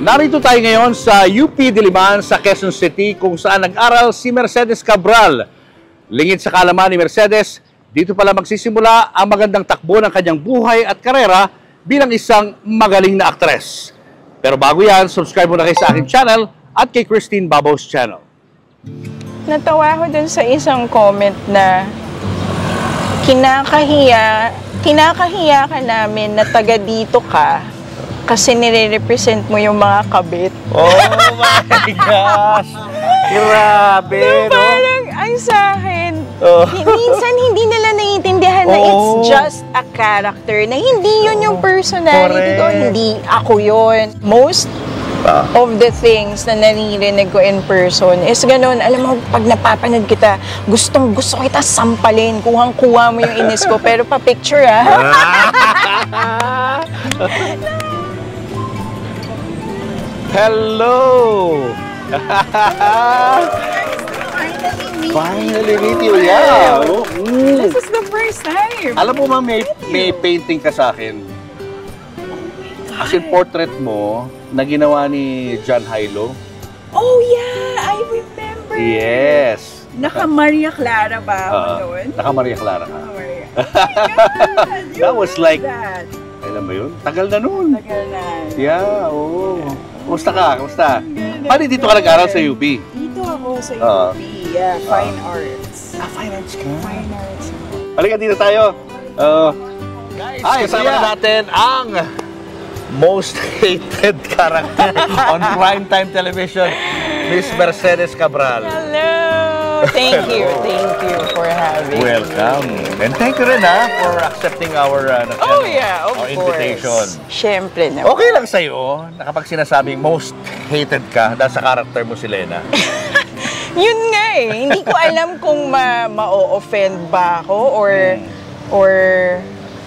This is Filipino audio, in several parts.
Narito tayo ngayon sa UP Diliman sa Quezon City kung saan nag-aral si Mercedes Cabral. Lingid sa kalaman ni Mercedes, dito pala magsisimula ang magandang takbo ng kanyang buhay at karera bilang isang magaling na aktres. Pero bago yan, subscribe muna kayo sa aking channel at kay Christine Babos channel. Natawa ko dun sa isang comment na kinakahiya, kinakahiya ka namin na taga dito ka kasi nire-represent mo yung mga kabit. Oh my gosh! Grabe, no? Parang ang sa akin, Oh. minsan hindi nila naiintindihan na it's just a character, na hindi yun yung personality ko, hindi ako yun. Most Ah. of the things na naririnig ko in person is ganun, alam mo, pag napapanood kita, gustong gusto kita sampalin, kuhang-kuha mo yung inis ko, pero pa-picture ah. Hello! Finally meet you, yeah! Oh, mm. This is the first time. Alam mo ma'am, may, may painting ka sa akin. As in portrait mo na ginawa ni John Hilo. Oh yeah, I remember. Yes. Naka Maria Clara ba ako Ah, noon? naka Maria Clara ka. Oh my God, That was like- that. Alam mo yun? Tagal na nun. Tagal na. Yeah, oo. Kumusta ka? Kumusta? Paano dito ka nag-aral sa UP? Dito ako sa Ah. UP. yeah, Fine Arts. Ah, finance ka. Fine Arts. Halika dito tayo. Uh, Guys, Hi, kasama na natin ang most hated character on primetime television, Miss Mercedes Cabral. Hello! Thank you, thank you for having Welcome. me. And thank you rin ha for accepting our, uh, ano, Oh yeah, of our course. invitation. Siyempre naman. Okay lang sa'yo na kapag sinasabing most hated ka dahil sa character mo si Lena. Yun nga eh. Hindi ko alam kung ma ma-offend ba ako or Hmm. or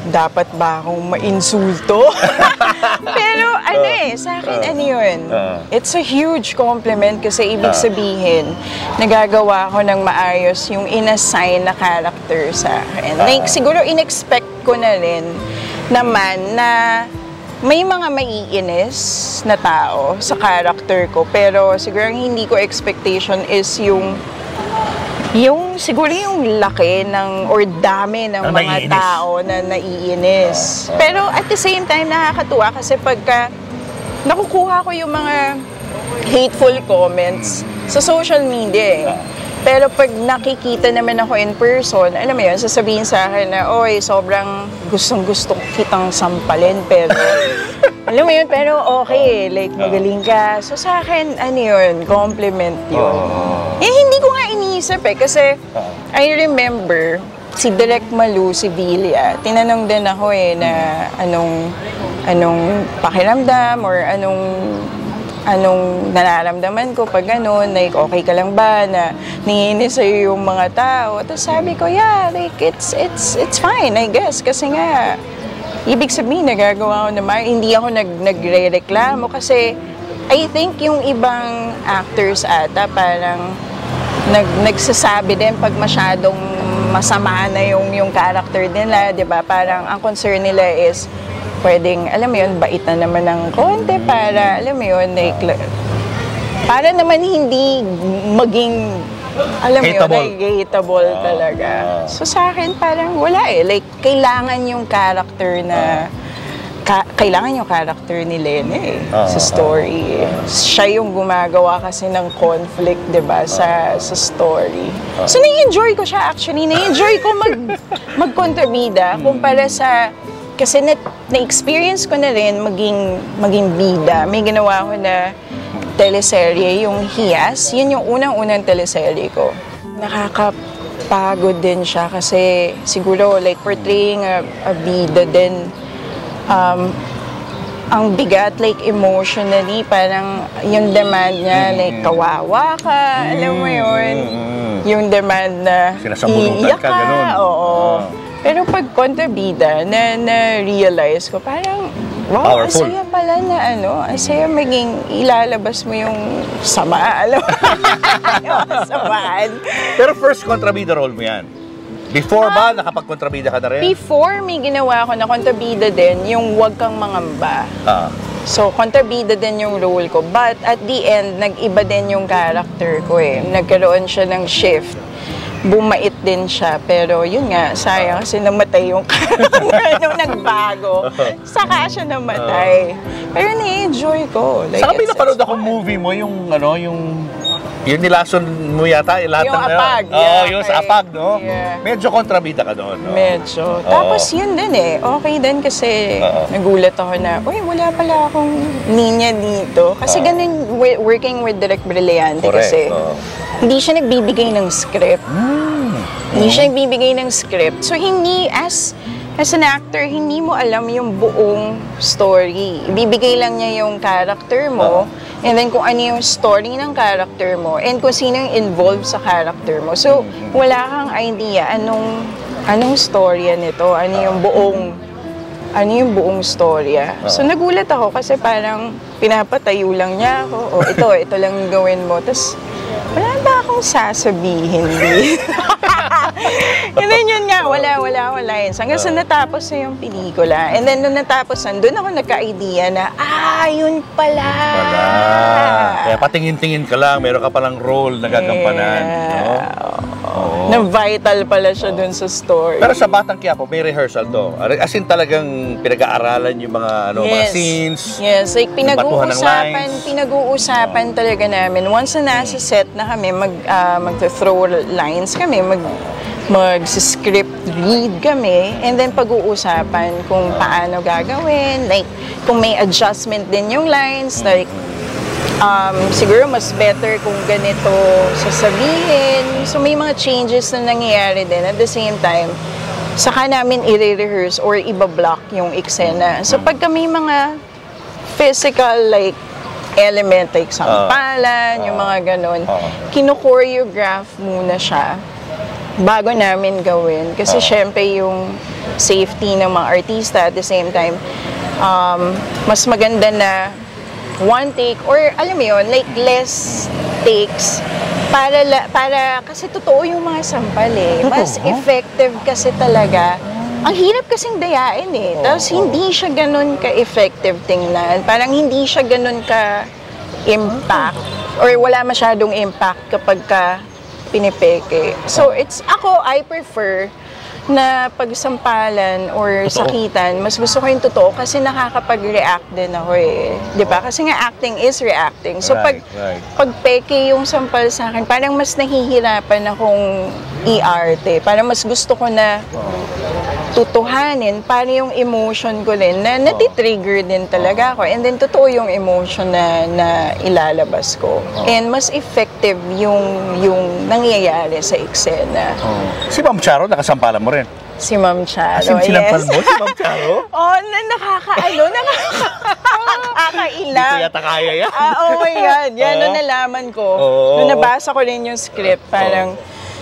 dapat ba akong ma-insulto? Pero ano eh, sa akin Uh, ano yun? uh. It's a huge compliment kasi ibig Uh. sabihin, nagagawa ko ng maayos yung inassign na character sa akin. Uh. Like siguro in-expect ko na rin naman na may mga maiinis na tao sa character ko pero siguro ang hindi ko expectation is yung yung siguro yung laki ng or dami ng mga naiinis. tao na naiinis. Pero at the same time nakakatuwa kasi pagka nakukuha ko yung mga hateful comments sa social media eh. Pero pag nakikita naman ako in person, alam mo yun, sasabihin sa akin na, oy, sobrang gustong gusto kitang sampalin, pero, alam mo yun, pero okay, like, magaling ka. So sa akin, ano yun, compliment yun. Eh, hindi ko nga iniisip eh, kasi. I remember, si Direk Malu, si Villa, tinanong din ako eh na anong, anong pakiramdam or anong anong nararamdaman ko pag ganun, like okay ka lang ba na nanginis sa'yo yung mga tao. Tapos sabi ko, yeah, like it's, it's, it's fine, I guess. Kasi nga, ibig sabihin, nagagawa ko naman, hindi ako nag, nagre-reklamo kasi I think yung ibang actors ata parang nag, nagsasabi din pag masyadong masama na yung, yung character nila, di ba? Parang ang concern nila is pwedeng, alam mo yun, bait na naman ng konti para, alam mo yun, like, la- para naman hindi maging, alam mo yun, like, hateable Ah, talaga. ah. So sa akin, parang wala eh. Like, kailangan yung character na, ka- kailangan yung character ni Lene eh, Ah, sa story. eh. Siya yung gumagawa kasi ng conflict, di ba, sa, sa story. So, na-enjoy ko siya actually. Na-enjoy ko mag, magkontrabida kumpara sa kasi na, na-experience ko na rin maging, maging bida. May ginawa ko na teleserye, yung Hiyas. Yun yung unang-unang teleserye ko. Nakakapagod din siya kasi siguro like portraying a, a bida din um, ang bigat, like emotionally, parang yung demand niya, like kawawa ka, alam mo yun. Mm. Yung demand na iiyak ka, ganun. Oo. Ah. Pero pag kontrabida, na, na-realize ko, parang, wow, Powerful. saya pala na ano, ang saya maging ilalabas mo yung sama, alam mo, yung kasamaan. Pero first kontrabida role mo yan. Before ba, nakapag-kontrabida ka na rin? Before may ginawa ako na kontrabida din, yung Huwag Kang Mangamba. Ah. So, kontrabida din yung role ko. But at the end, nag-iba din yung character ko eh. Nagkaroon siya ng shift. Bumait din siya. Pero yun nga, sayang kasi namatay yung character nung nagbago. Saka siya namatay. Pero na-enjoy ko. Like, Saka pinapanood ako movie mo, yung ano, yung... Yung nilason mo yata, yung lahat Yung ng... apag, Oo, yeah, yung okay. sa apag, no? Yeah. Medyo kontrabida ka doon, no? Medyo. Tapos yun din eh. Okay din kasi Oo. nagulat ako na, uy, wala pala akong linya dito. Kasi Oo. ganun, working with Direct Brillante Correct, kasi, oo. hindi siya nagbibigay ng script. Hmm. Hindi siya nagbibigay ng script. So, hindi, as as an actor, hindi mo alam yung buong story. Ibibigay lang niya yung character mo, and then kung ano yung story ng character mo, and kung sino yung involved sa character mo. So, wala kang idea anong anong storya nito, ano yung buong ano yung buong storya. So, nagulat ako kasi parang pinapatayo lang niya ako. O, ito, ito lang gawin mo. Tapos, wala ba akong sasabihin? And then yun nga, wala, wala, wala yun. Hanggang sa natapos na yung pelikula. And then nung natapos na, doon ako nagka-idea na, ah, yun pala. Wala. Kaya patingin-tingin ka lang, meron ka palang role na gagampanan. No? Na vital pala siya doon sa story. Pero sa Batang Quiapo, may rehearsal to. As in talagang pinag-aaralan yung mga, ano, mga scenes. Yes, like pinag-uusapan, pinag-uusapan talaga namin. Once na nasa set na kami, mag, ah, mag-throw lines kami, mag mag-script read kami, and then pag-uusapan kung paano gagawin, like kung may adjustment din yung lines, like um, siguro mas better kung ganito sasabihin. So may mga changes na nangyayari din. At the same time, saka namin i-rehearse or iba-block yung eksena. So pag may mga physical like element like sampalan, yung mga ganun, Oo. kino-choreograph muna siya bago namin gawin. Kasi syempre yung safety ng mga artista at the same time, um, mas maganda na one take or alam mo yun, like less takes para la- para kasi totoo yung mga sampal eh. Mas Totoo? effective kasi talaga. Ang hirap kasing dayain eh. Tapos hindi siya ganun ka-effective tingnan. Parang hindi siya ganun ka-impact. Or wala masyadong impact kapag ka pinipeke. So it's, ako, I prefer na pagsampalan or Totoo. sakitan, mas gusto ko yung totoo kasi nakakapag-react din ako eh. 'Di ba? Kasi nga acting is reacting. So pag Right, right. pag peke yung sampal sa akin, parang mas nahihirapan akong i-arte. Parang mas gusto ko na tutuhanin para yung emotion ko rin na natitrigger din talaga ako. And then totoo yung emotion na, na ilalabas ko. And mas effective yung yung nangyayari sa eksena. Si Ma'am Charo, nakasampalan mo rin. Si Ma'am Charo, As in, sinampal yes. mo si Ma'am Charo? oh, na nakakaano, nakakailang. Hindi ko yata kaya yan. Ah, oo, yan. Yan, Oo. nung nalaman ko. Oo. Nung nabasa ko rin yung script, parang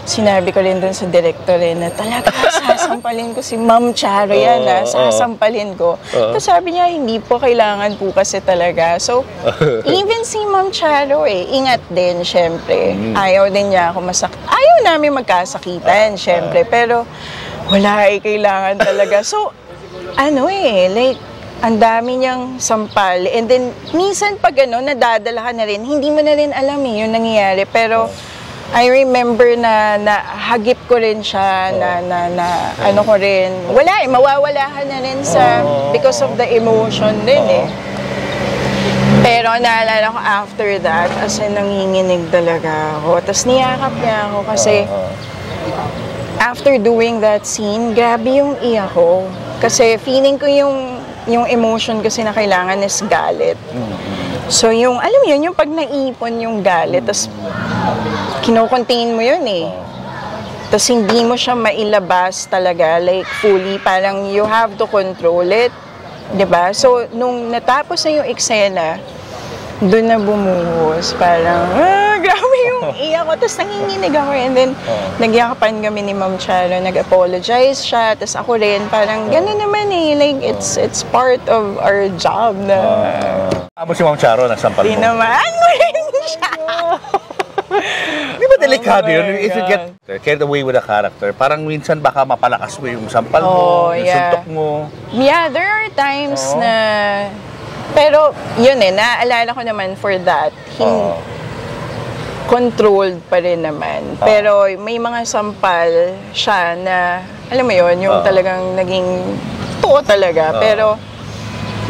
sinabi ko rin dun sa director eh, na talaga sasampalin ko si Ma'am Charo yan, ah, oo. sasampalin ko. Oo. Tapos sabi niya, hindi po, kailangan po kasi talaga. So, even si Ma'am Charo eh, ingat din, syempre. Mm. Ayaw din niya ako masak... Ayaw namin magkasakitan, syempre. Pero, wala eh, kailangan talaga. So, ano eh, like, ang dami niyang sampal. And then, minsan pag ano, nadadala ka na rin, hindi mo na rin alam eh, yung nangyayari. Pero, I remember na, na hagip ko rin siya, na, na, na ano ko rin. Wala eh, mawawala ka na rin sa, because of the emotion din eh. Pero naalala ko after that, as in nanginginig talaga ako. Tapos niyakap niya ako kasi after doing that scene, grabe yung iyak ko. Kasi feeling ko yung yung emotion kasi na kailangan is galit. So yung, alam yun, yung pag naipon yung galit, tapos kinocontain mo yun eh. Tapos hindi mo siya mailabas talaga, like fully, parang you have to control it. ba So, nung natapos na yung eksena, doon na bumuhos. Parang, ah, grabe yung iyak ko. Tapos nanginginig ako. And then, nagyakapan kami ni Ma'am Charo. Nag-apologize siya. Tapos ako rin, parang, gano'n naman eh. Like, it's it's part of our job na Amo si Ma'am Charo, nasampal mo. tinamaan mo rin siya. Di ba delikado Oh yun? If you get carried away with a character, parang minsan baka mapalakas mo yung sampal mo, Oh, yung yeah. suntok mo. Yeah, there are times Oo. na Pero, yun eh, naaalala ko naman for that, hin- Oo. controlled pa rin naman. Ah. Pero may mga sampal siya na, alam mo yun, yung Ah. talagang naging totoo talaga. Ah. Pero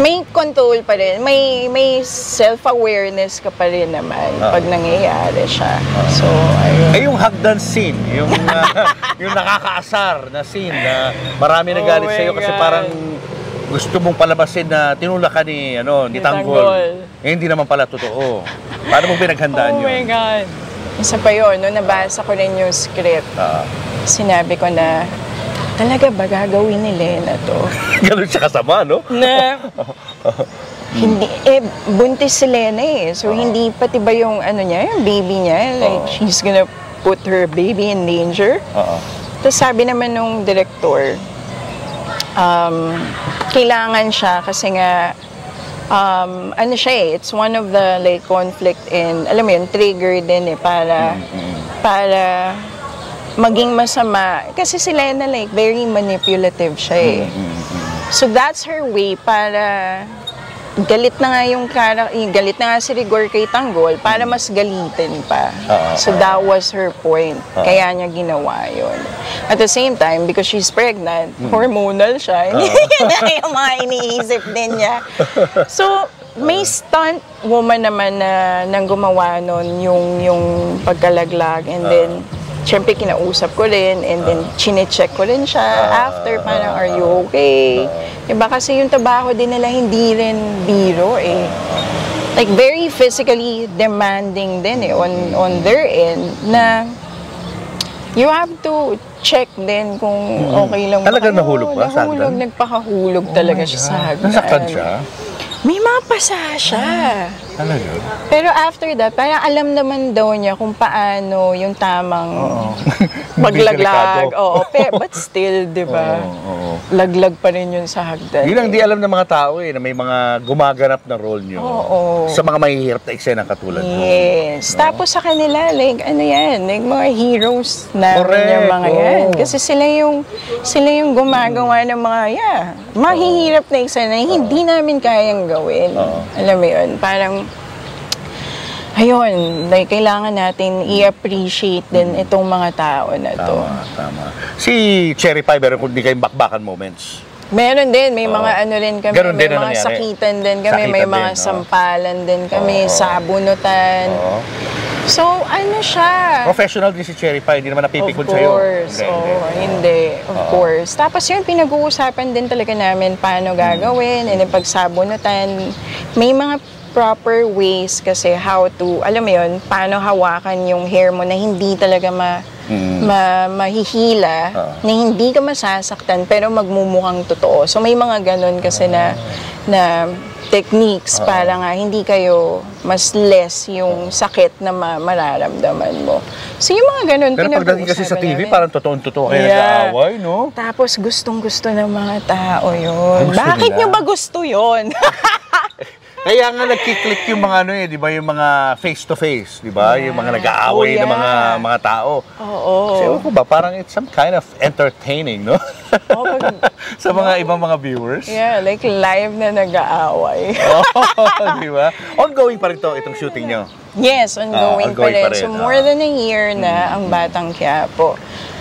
may control pa rin. May may self-awareness ka pa rin naman Ah. pag nangyayari siya. So, ayun. Eh yung hagdan scene, yung ah, yung nakakaasar na scene na marami Oh nagalit my sa iyo kasi God. parang gusto mong palabasin na tinulak ka ni ano ni Ni Tanggol. Tanggol. Eh, hindi naman pala totoo. Paano mo pinaghandaan Oh yun? my God. Isa pa yun, no, nabasa ko rin yung script. Ah, Sinabi ko na, talaga ba gagawin ni Lena to? ganun siya kasama, no? na hindi eh buntis si Lena eh. So hindi pati ba yung ano niya, yung baby niya, like Oo. she's gonna put her baby in danger. Oo. Tapos sabi naman nung director, um, kailangan siya kasi nga um, ano siya eh, it's one of the like conflict in, alam mo yun, trigger din eh, para, para maging masama. Kasi si Lena like, very manipulative siya eh. So that's her way para galit na nga yung kara, yung galit na nga si Rigor kay Tanggol para mas galitin pa. Oo. So that was her point. Kaya niya ginawa yun. At the same time, because she's pregnant, hormonal siya. Na yung mga iniisip din niya. So, may stunt woman naman na nang gumawa nun yung, yung pagkalaglag and then Siyempre, kinausap ko rin and then chine-check ko rin siya after, parang, are you okay? Diba? Kasi yung trabaho din nila hindi rin biro eh. Like, very physically demanding din eh on, on their end na you have to check din kung okay lang ba Talagang kayo. nahulog ba Nahulog, nagpakahulog talaga siya sa hagdan. Nasaktan siya? May mga pasa siya. Talaga? Pero after that, parang alam naman daw niya kung paano yung tamang maglaglag. Delikado. Oo, pe, but still, di ba? Oo, oo. Laglag pa rin yun sa hagdan. Yun ang di alam ng mga tao eh, na may mga gumaganap na role nyo. Oo. Sa mga mahihirap na eksena katulad mo. Yes. Tapos sa kanila, like, ano yan, like mga heroes Correct, yung mga yan. oo. Kasi sila yung, sila yung gumagawa ng mga, yeah, mahihirap na eksena na hindi namin kayang gawin. Oo. Alam mo yun, parang, ayun, like, kailangan natin i-appreciate din itong mga tao na to. Tama, tama. Si Cherry Pie, meron kung di kayong bakbakan moments. Meron din, may mga ano rin kami, Ganun may din mga nangyari. sakitan din kami, may Sakitan mga din, sampalan din kami, Oo. sabunutan. Oo. So, ano siya? Professional din si Cherry Pie, hindi naman napipikon Of sa'yo. course. Hindi, Oo, hindi. hindi. Of Oo. course. Tapos yun, pinag-uusapan din talaga namin paano gagawin and then pagsabunutan. May mga proper ways kasi how to, alam mo yun, paano hawakan yung hair mo na hindi talaga ma, Mm. ma, mahihila, Oo. na hindi ka masasaktan pero magmumukhang totoo. So may mga ganun kasi na, na techniques para nga hindi kayo mas less yung sakit na ma- mararamdaman mo. So yung mga ganun, Pero pagdating kasi sa TV, namin. parang totoong-totoo kayo Yeah. nag-aaway, no? Tapos gustong-gusto ng mga tao yun. Bakit nyo ba gusto yun? Kaya nga nagkiklik yung mga ano eh, di ba, yung mga face-to-face, di ba? Yung mga nag-aaway Oh, yeah. na mga mga tao. Oo. Kasi ewan ko ba, parang it's some kind of entertaining, no? Oo, pag- sa mga ibang mga viewers. yeah, like live na nag-aaway. Oh, di ba? Ongoing pa rin to, itong shooting nyo. Yes, Ah, ongoing, ongoing pa rin. pa rin, So more than a year na ang Batang Quiapo.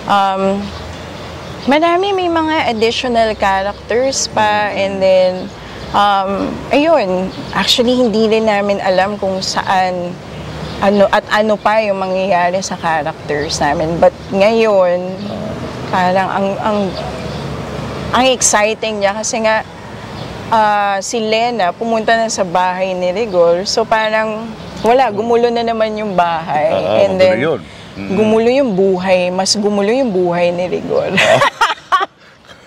Um, marami may mga additional characters pa and then um, ayun, actually hindi rin namin alam kung saan ano at ano pa yung mangyayari sa characters namin. But ngayon, parang ang ang ang exciting niya kasi nga ah, si Lena pumunta na sa bahay ni Rigor. So parang wala, gumulo na naman yung bahay. Oo, And then yun. Mm. gumulo yung buhay, mas gumulo yung buhay ni Rigor.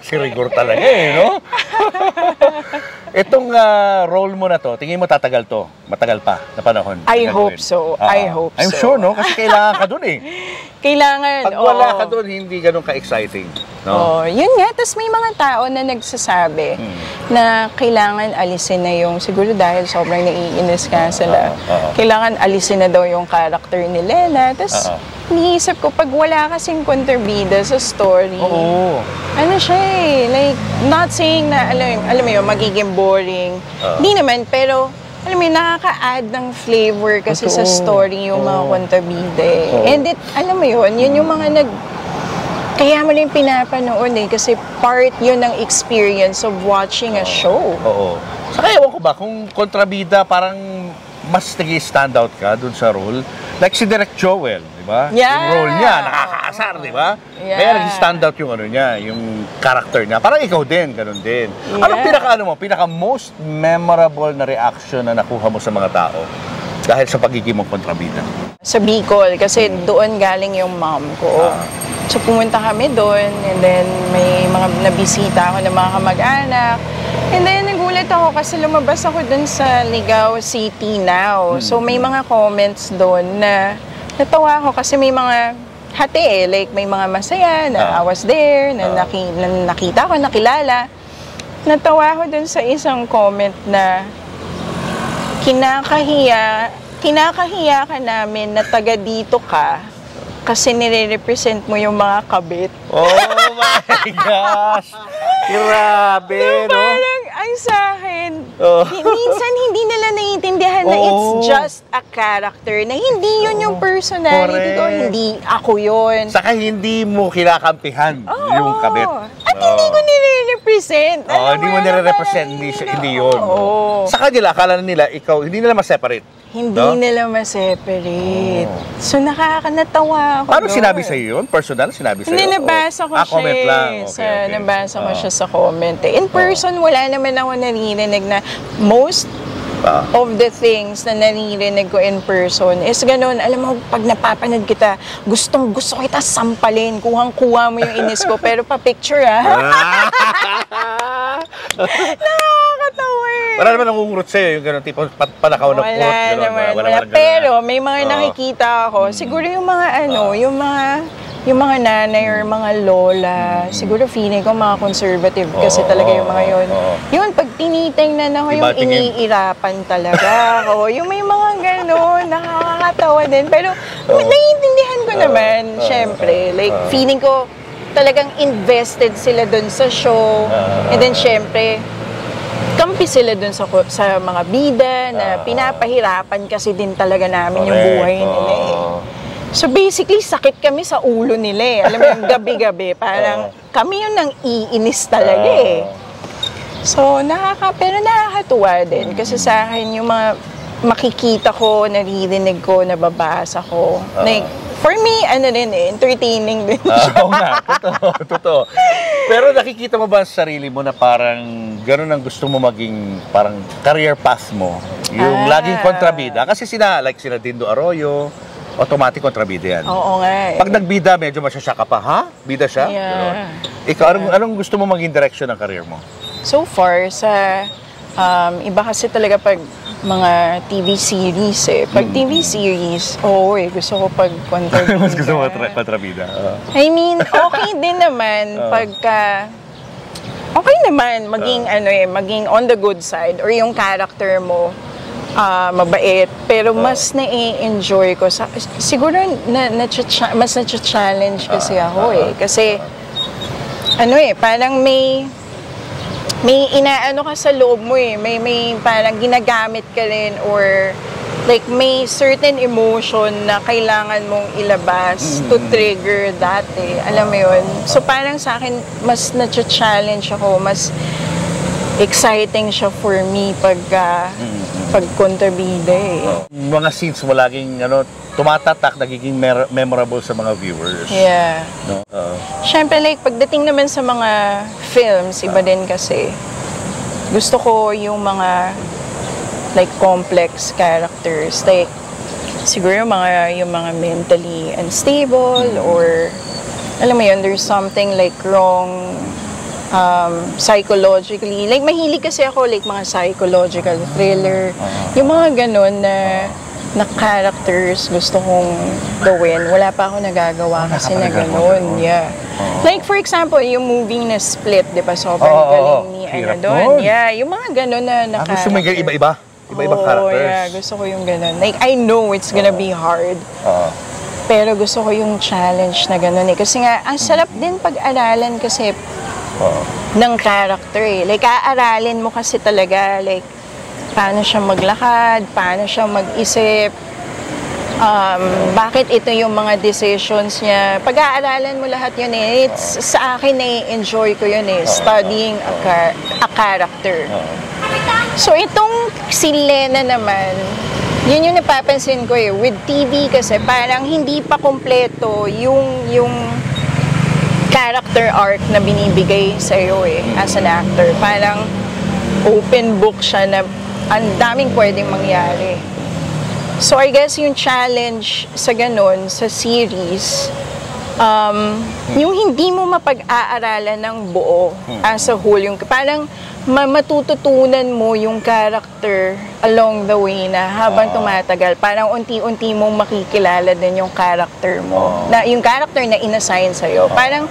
Si Rigor talaga eh, no? Itong ah, role mo na to, tingin mo tatagal to? Matagal pa na panahon? I hope so. Ah, I hope I'm so. sure, no? Kasi kailangan ka dun eh. Kailangan, Pag wala oo. ka dun, hindi ganun ka-exciting. No? Oh, yun nga. Tapos may mga tao na nagsasabi Hmm. na kailangan alisin na yung, siguro dahil sobrang naiinis ka sila, Oo, oo. kailangan alisin na daw yung character ni Lena. Tapos Oo. Iniisip ko, pag wala kasing kontrabida sa story, Oo. ano siya eh, like, not saying na, alam, alam mo yun, magiging boring. Hindi naman, pero, alam mo yun, nakaka-add ng flavor kasi sa Totoo. story yung mga kontrabida eh. Oo. And it, alam mo yun, yun yung mga nag, kaya mo lang pinapanood eh, kasi part yun ng experience of watching a show. Oo. Saka ewan ko ba, kung kontrabida, parang mas nag stand out ka dun sa role. Like si Direk Joel, di ba? Yeah. Yung role niya, nakakaasar, di ba? Yeah. Kaya nag-stand out yung ano niya, yung character niya. Parang ikaw din, ganun din. Yeah. Anong pinaka, ano mo, pinaka most memorable na reaction na nakuha mo sa mga tao dahil sa pagiging mong kontrabida? Sa Bicol, kasi doon galing yung mom ko. Ah. So pumunta kami doon and then may mga nabisita ako ng mga kamag-anak. And then nagulat ako kasi lumabas ako doon sa Ligao City now. So may mga comments doon na natawa ako kasi may mga hati eh. Like may mga masaya na Ah. I was there, na, Ah. naki, na nakita ko, nakilala. Natawa ako doon sa isang comment na kinakahiya, kinakahiya ka namin na taga dito ka kasi nire-represent mo yung mga kabit. Oh my gosh! Grabe, no? Parang, ay sa akin, Oh. minsan hindi nila naiintindihan na Oo. it's just a character, na hindi yun yung personality ko, Correct. hindi ako yun. Saka hindi mo kinakampihan yung kabit. At hindi ko nire-represent. Alam hindi mo nire-represent, hindi, siya, na- hindi yun. Oo. Sa kanila, akala nila, ikaw, hindi nila ma-separate. Hindi No? nila ma-separate. Oo. So nakaka-natawa ako Paano doon. sinabi sa yun? Personal, sinabi sa Hindi, nabasa ko ah, siya comment eh. lang. Okay, sa, okay. Nabasa ko Ah. siya sa comment eh. In person, wala naman ako naririnig na most Ah. of the things na naririnig ko in person is ganun. Alam mo, pag napapanood kita, gustong gusto kita sampalin. Kuhang-kuha mo yung inis ko. Pero pa-picture ah. Nakakatawa eh. Wala naman nangungurot sa'yo, yung gano'n, tipo, panakaw na Wala quote, gano'n. naman. Wala, Wala, ganun. Pero may mga Oo. nakikita ako. Siguro yung mga ano, yung mga yung mga nanay or mga lola, siguro feeling ko mga conservative kasi Oo, talaga yung mga yun. oo. Yun, pag tinitingnan ako, Iba yung tingin. iniirapan talaga ako. yung may mga gano'n, nakakatawa din. Pero naiintindihan ko naman, oo, syempre. Like, oo. feeling ko talagang invested sila dun sa show. Oo. And then, syempre, kampi sila dun sa, sa mga bida na Ah. pinapahirapan kasi din talaga namin yung Correct, buhay nila eh. So basically, sakit kami sa ulo nila eh. Alam mo yung gabi-gabi, parang Oo. kami yung nang iinis talaga eh. So, nakaka, pero nakakatuwa din. Kasi sa akin, yung mga makikita ko, naririnig ko, nababasa ko. Oo. Like, for me, ano din eh, entertaining din. Ah, Oo nga, totoo, totoo. Pero nakikita mo ba sa sarili mo na parang gano'n ang gusto mo maging parang career path mo? Yung Ah. laging kontrabida. Kasi sina, like sina Dindo Arroyo, automatic kontrabida yan. Oo nga eh. Pag nagbida, medyo masyasya ka pa, ha? Bida siya? Yeah. Ganon. Ikaw, anong, anong gusto mo maging direction ng career mo? So far, sa um, iba kasi talaga pag mga TV series eh. Pag TV series, oo eh, gusto ko pag kontrabida. Mas gusto mo tra- kontrabida? Oo. I mean, okay din naman Oo. pagka... Okay naman, maging ano eh, maging on the good side or yung character mo ah, mabait. Pero mas na-enjoy ko. Sa, siguro na, na, mas na-challenge kasi ako eh. Kasi ano eh, parang may may inaano ka sa loob mo eh. May, may parang ginagamit ka rin or like may certain emotion na kailangan mong ilabas to trigger that eh. Alam mo yun? So parang sa akin, mas na-challenge ako, mas exciting siya for me pag pag kontrabida eh. Mga scenes mo laging ano, tumatatak, nagiging memorable sa mga viewers. Yeah. No? Oo. Siyempre, like, pagdating naman sa mga films, iba din kasi. Gusto ko yung mga, like, complex characters. Like, siguro yung mga, yung mga mentally unstable or, alam mo yun, there's something like wrong um, psychologically. Like, mahilig kasi ako, like, mga psychological thriller. Yung mga ganun na na characters gusto kong gawin. Wala pa ako nagagawa Wala ka kasi na ganun. ganun. Yeah. Like, for example, yung movie na Split, di ba? Sobrang oo, galing ni ano Hirap doon. nun. Yeah, yung mga ganun na, na Ah, gusto mo yung iba-iba? Iba-ibang Oo, characters? yeah. Gusto ko yung ganun. Like, I know it's gonna be hard. Oo. Pero gusto ko yung challenge na gano'n eh. Kasi nga, ang sarap din pag-aralan kasi Oo. ng character eh. Like, aaralin mo kasi talaga, like, paano siya maglakad, paano siya mag-isip, um, bakit ito yung mga decisions niya. Pag-aaralan mo lahat yun eh. It's, sa akin eh, enjoy ko yun eh, studying a, char- a character. So, itong si Lena naman, yun yung napapansin ko eh. With TV kasi, parang hindi pa kompleto yung, yung character arc na binibigay sa'yo eh, as an actor. Parang open book siya na ang daming pwedeng mangyari. So I guess yung challenge sa ganun, sa series, um, yung hindi mo mapag-aaralan ng buo as a whole, yung parang ma- matututunan mo yung character along the way na habang tumatagal, parang unti-unti mong makikilala din yung character mo. Na, yung character na inassign sa'yo. Parang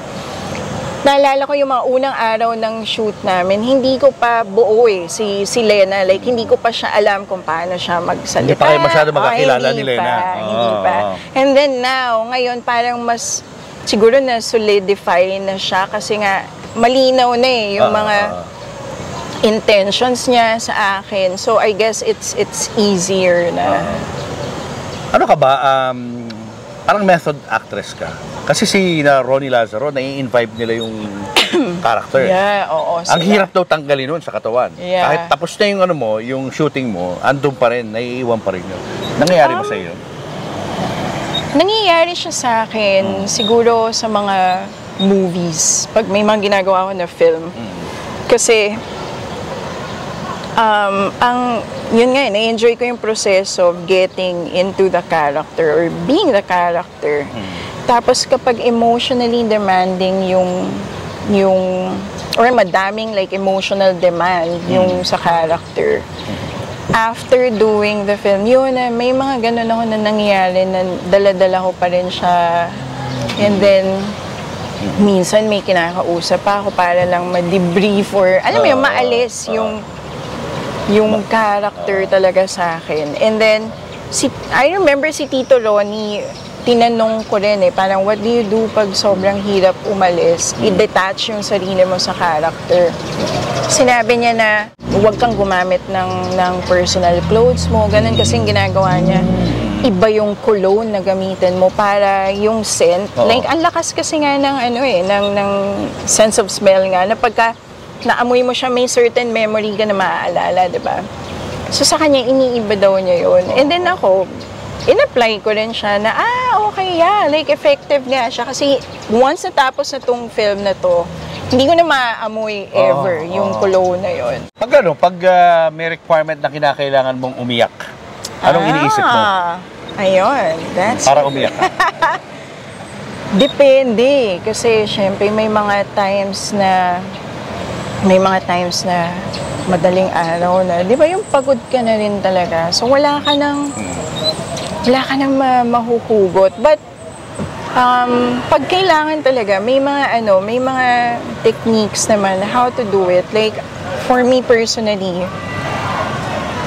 Naalala ko yung mga unang araw ng shoot namin, hindi ko pa buo eh, si, si Lena. Like, hindi ko pa siya alam kung paano siya magsalita. Hindi pa kayo masyado Oh, magkakilala hindi ni Lena. Pa, hindi Oo, pa. And then now, ngayon parang mas, siguro na solidify na siya kasi nga, malinaw na eh, yung Ah, mga ah, intentions niya sa akin. So, I guess it's it's easier na. Ano ka ba? Um, parang method actress ka. Kasi si na Ronnie Lazaro, nai-invite nila yung character. Yeah, oo. Ang sila. hirap daw tanggalin nun sa katawan. Yeah. Kahit tapos na yung ano mo, yung shooting mo, andun pa rin, naiiwan pa rin yun. Nangyayari ba Um, sa iyo? Nangyayari siya sa akin siguro sa mga movies. Pag may mga ginagawa ko na film. Kasi, um, ang, yun nga, na-enjoy ko yung process of getting into the character or being the character. Tapos kapag emotionally demanding yung, yung, or madaming like emotional demand yung sa character, after doing the film, yun na may mga ganun ako na nangyayari na dala-dala ko pa rin siya. And then, minsan may kinakausap pa ako para lang ma-debrief or, alam mo yung Oo, maalis yung yung character talaga sa akin. And then, si, I remember si Tito Ronnie, tinanong ko rin eh, parang what do you do pag sobrang hirap umalis? I-detach yung sarili mo sa character. Sinabi niya na huwag kang gumamit ng, ng personal clothes mo, ganun kasing ginagawa niya. Iba yung cologne na gamitin mo para yung scent. Oo. Like, ang lakas kasi nga ng ano eh, ng, ng sense of smell nga, na pagka naamoy mo siya, may certain memory ka na maaalala, di ba? So sa kanya, iniiba daw niya yun. And then ako, in-apply ko rin siya na, ah, okay, yeah, like effective nga siya. Kasi once natapos na tong film na to, hindi ko na maaamoy ever Oo, yung oo. cologne na yun. Pag ano, pag ah, may requirement na kinakailangan mong umiyak, anong iniisip mo? Ah, Ayun, that's Para umiyak ka? Depende. Kasi, syempre, may mga times na may mga times na madaling araw na, di ba yung pagod ka na rin talaga. So, wala ka nang, wala ka nang ma- mahuhugot. But, um, pag kailangan talaga, may mga ano, may mga techniques naman how to do it. Like, for me personally,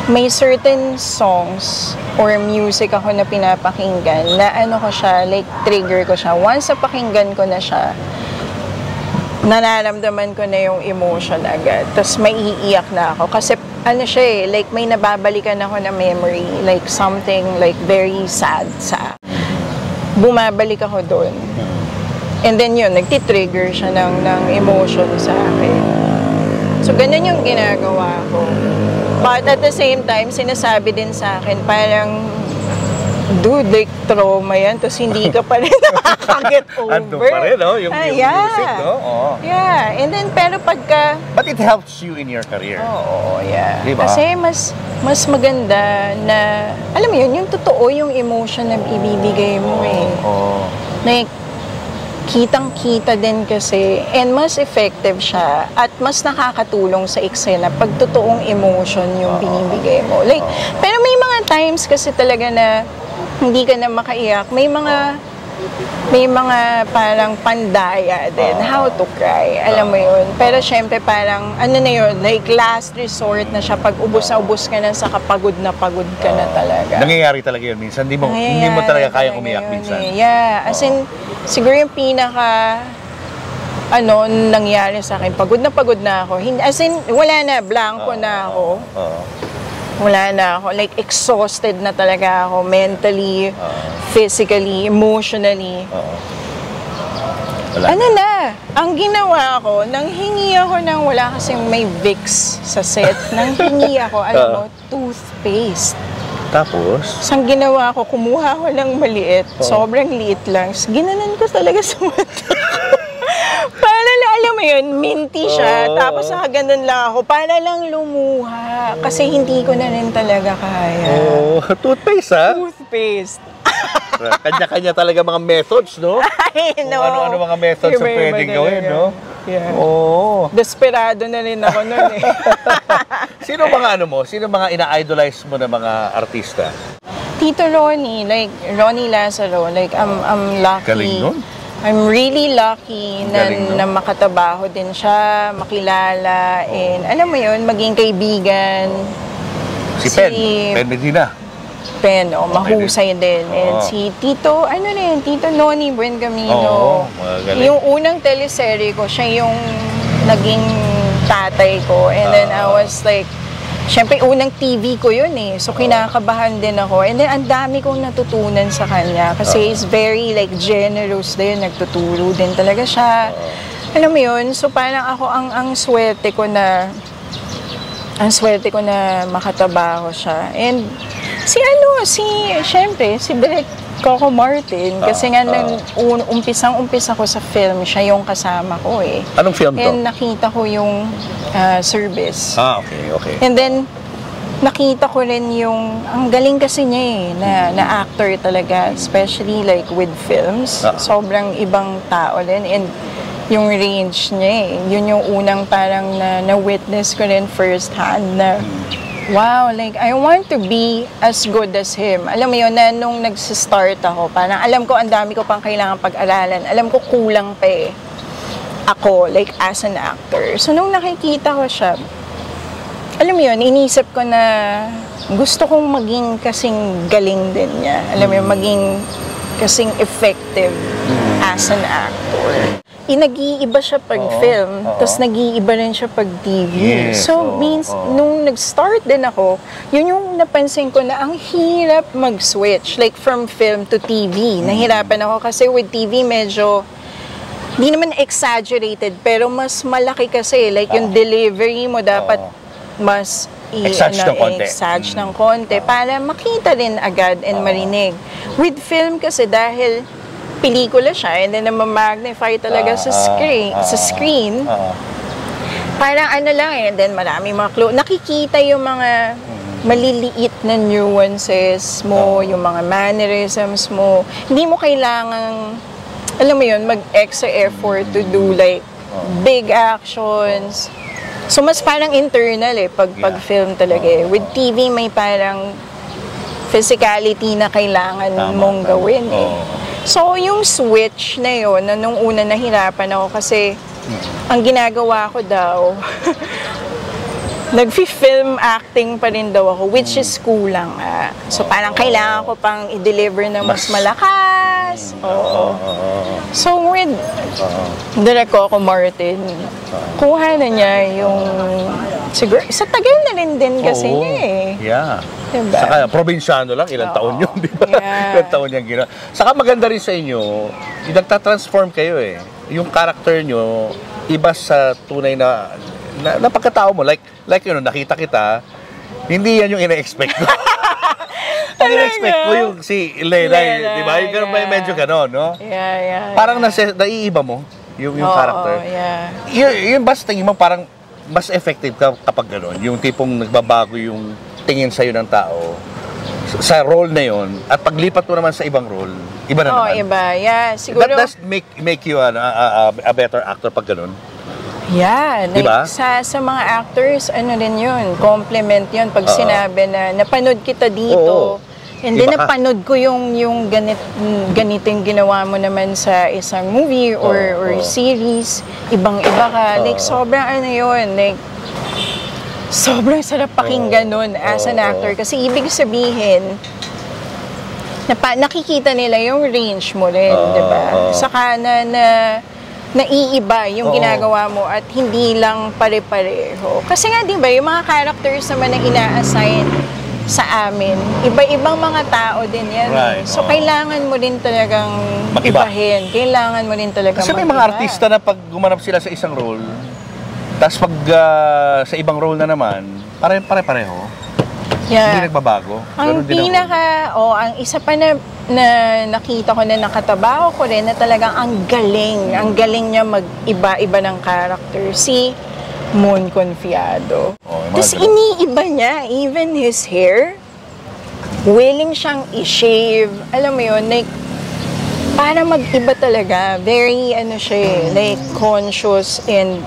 may certain songs or music ako na pinapakinggan na ano ko siya, like trigger ko siya. Once sa pakinggan ko na siya, nararamdaman ko na yung emotion agad. Tapos maiiyak na ako. Kasi ano siya eh, like may nababalikan ako na memory, like something like very sad sa bumabalik ako doon. And then yun, nagtitrigger siya ng, ng emotion sa akin. So, ganun yung ginagawa ko. But at the same time, sinasabi din sa akin, parang, dude, like, trauma yan, tapos hindi ka pa rin nakaka-get over. Andun pa rin, no? Yung, Ah, yung yeah. music, no? Oo. Yeah, and then, pero pagka, But it helps you in your career. Oo, yeah. Diba? Kasi mas mas maganda na, alam mo yun, yung totoo yung emotion na ibibigay mo eh. Oo. Like, kitang-kita din kasi, and mas effective siya, at mas nakakatulong sa eksena pag totoong emotion yung binibigay mo. Like, pero may mga times kasi talaga na hindi ka na makaiyak. May mga may mga parang pandaya din, Ah. how to cry, alam mo yun. Pero syempre parang, ano na yun, like last resort na siya, pag ubos na ubos ka na sa kapagod na pagod ka na talaga. Nangyayari talaga yun minsan. Hindi mo, hindi mo talaga talaga umiyak yun minsan. eh. Yeah, as in, siguro yung pinaka, ano, nangyari sa akin, pagod na pagod na ako. As in, wala na, blanco na ako. Oo. Wala na ako. Like, exhausted na talaga ako mentally, physically, emotionally. Wala. Ano na, ang ginawa ko, nang hingi ako ng wala kasing may Vicks sa set, nang hingi ako, alam mo, toothpaste. Tapos, Sang ginawa ko, kumuha ko ng maliit, Oo. sobrang liit lang. Ginanan ko talaga sa mata. Alam mo yun, minty siya. Oo. Tapos nakaganon lang ako, para lang lumuha. Kasi hindi ko na rin talaga kaya. oh, toothpaste ha? Toothpaste. Kanya-kanya talaga mga methods, no? I Kung know. ano-ano mga methods Iba-iba pwedeng gawin, no? Yeah. Oo. Desperado na rin ako nun eh. Sino mga ano mo? Sino mga ina-idolize mo na mga artista? Tito Ronnie, like Ronnie Lazaro, like I'm I'm lucky. Galing nun. I'm really lucky na, Galing nun. na makatabaho din siya, makilala, and alam mo yun, maging kaibigan. Si, Si- Pen. Pen Medina. Pen, oh, mahusay din. And Oo. si Tito, ano rin, Tito Noni Buen Camino. Oo, magaling. Yung unang teleserye ko, siya yung naging tatay ko. And then I Ah. was like, Siyempre, unang TV ko yun eh. So, kinakabahan din ako. And then, ang dami kong natutunan sa kanya. Kasi Ah. he's very, like, generous din. Nagtuturo din talaga siya. Alam mo yun? So, parang ako, ang, ang swerte ko na ang swerte ko na makatabaho siya. And si ano, si, syempre, si Direk Coco Martin. Kasi nga, Ah, nang un, umpisang-umpisa ko sa film, siya yung kasama ko eh. Anong film to? And nakita ko yung ah, service. ah, okay, okay. And then, nakita ko rin yung, ang galing kasi niya eh, na, na actor talaga, especially like with films. Ah. Sobrang ibang tao din. And yung range niya eh, yun yung unang parang na, na-witness ko rin first hand na, wow, like, I want to be as good as him. Alam mo yun, na nung nagsistart ako, parang alam ko ang dami ko pang kailangan pag-aralan. Alam ko kulang pa eh ako, like as an actor. So nung nakikita ko siya, alam mo yun, inisip ko na gusto kong maging kasing galing din niya. Alam mo yun, maging kasing effective as an actor. Eh, nag-iiba siya pag Oo, film, oo. tapos nag-iiba rin siya pag TV. Yes, so, oo, means, oo. nung nag-start din ako, yun yung napansin ko na ang hirap mag-switch, like from film to TV. Mm. Nahirapan ako kasi with TV medyo hindi naman exaggerated, pero mas malaki kasi. Like, yung delivery mo dapat mas i- Exage ano, ng konti. Mm. exage ng konti para makita din agad and marinig. With film kasi dahil pelikula siya and then magnify talaga sa Ah, screen, ah, sa screen, ah, parang ano lang eh, and then marami mga clue. Nakikita yung mga maliliit na nuances mo, yung mga mannerisms mo. Hindi mo kailangang, alam mo yun, mag-extra effort to do like big actions. So, mas parang internal eh, pag, pag film talaga eh. With TV, may parang physicality na kailangan Tama, mong tama. gawin eh. So, yung switch na yun, na nung una nahirapan ako kasi ang ginagawa ko daw, nag-film acting pa rin daw ako, which is kulang nga. So, parang kailangan ko pang i-deliver na mas malakas. Oo. oo, So, with oo. Direk Coco Martin, kuha na niya yung, siguro, sa tagal na rin din kasi Oo. niya eh. Yeah. Diba? Saka probinsyano lang, ilang Oo. taon yun, di ba? Yeah. ilang taon yung ginawa. Saka maganda rin sa inyo, nagtatransform kayo eh. Yung character nyo, iba sa tunay na, na, na pagkatao mo. Like, like yun, nakita kita, hindi yan yung ina-expect ko. Ang ina-expect ko yung si Elena, eh, Elena, di ba? Yung ganun, yeah. medyo gano'n, no? Yeah, yeah. Parang yeah. nasa, naiiba mo yung, yung Oo, character. yeah. Yun, yun ba sa tingin mo parang mas effective ka kapag gano'n? Yung tipong nagbabago yung tingin sa'yo ng tao sa- role na yon at paglipat mo naman sa ibang role, iba na Oo, naman. iba. Yeah, siguro. That does make make you ano, a, a, a better actor pag gano'n. Yeah, like, Diba? sa, sa mga actors, ano rin yun, compliment yun. Pag Oo. sinabi na, napanood kita dito, Oo. And then Iba ka. napanood ko yung yung ganit ganito yung ginawa mo naman sa isang movie or Oo, or oo. series, ibang-iba ka. Like Oo. sobrang ano yun, like sobrang sarap pakinggan Oo, nun as an oo. actor kasi ibig sabihin napa, nakikita nila yung range mo rin, Oo, 'di ba? oo. Saka na, na naiiba yung Oo. ginagawa mo at hindi lang pare-pareho. Kasi nga 'di ba, yung mga characters naman na ina-assign sa amin, iba-ibang mga tao din yan. Right, So oo. kailangan mo din talagang Mag-iba. ibahin. Kailangan mo din talagang Kasi may mga mag-iba. artista na pag gumanap sila sa isang role, tapos pag ah, sa ibang role na naman, pare pare-pareho. Yeah. Hindi nagbabago. Ang Ganun pinaka, o ang isa pa na, na nakita ko na nakatabaho ko rin na talagang ang galing. Ang galing niya mag-iba-iba ng character. Si Moon Confiado. Oh, Tapos iniiba niya, even his hair, willing siyang i-shave. Alam mo yun, like, para mag-iba talaga. Very, ano siya eh, like, conscious and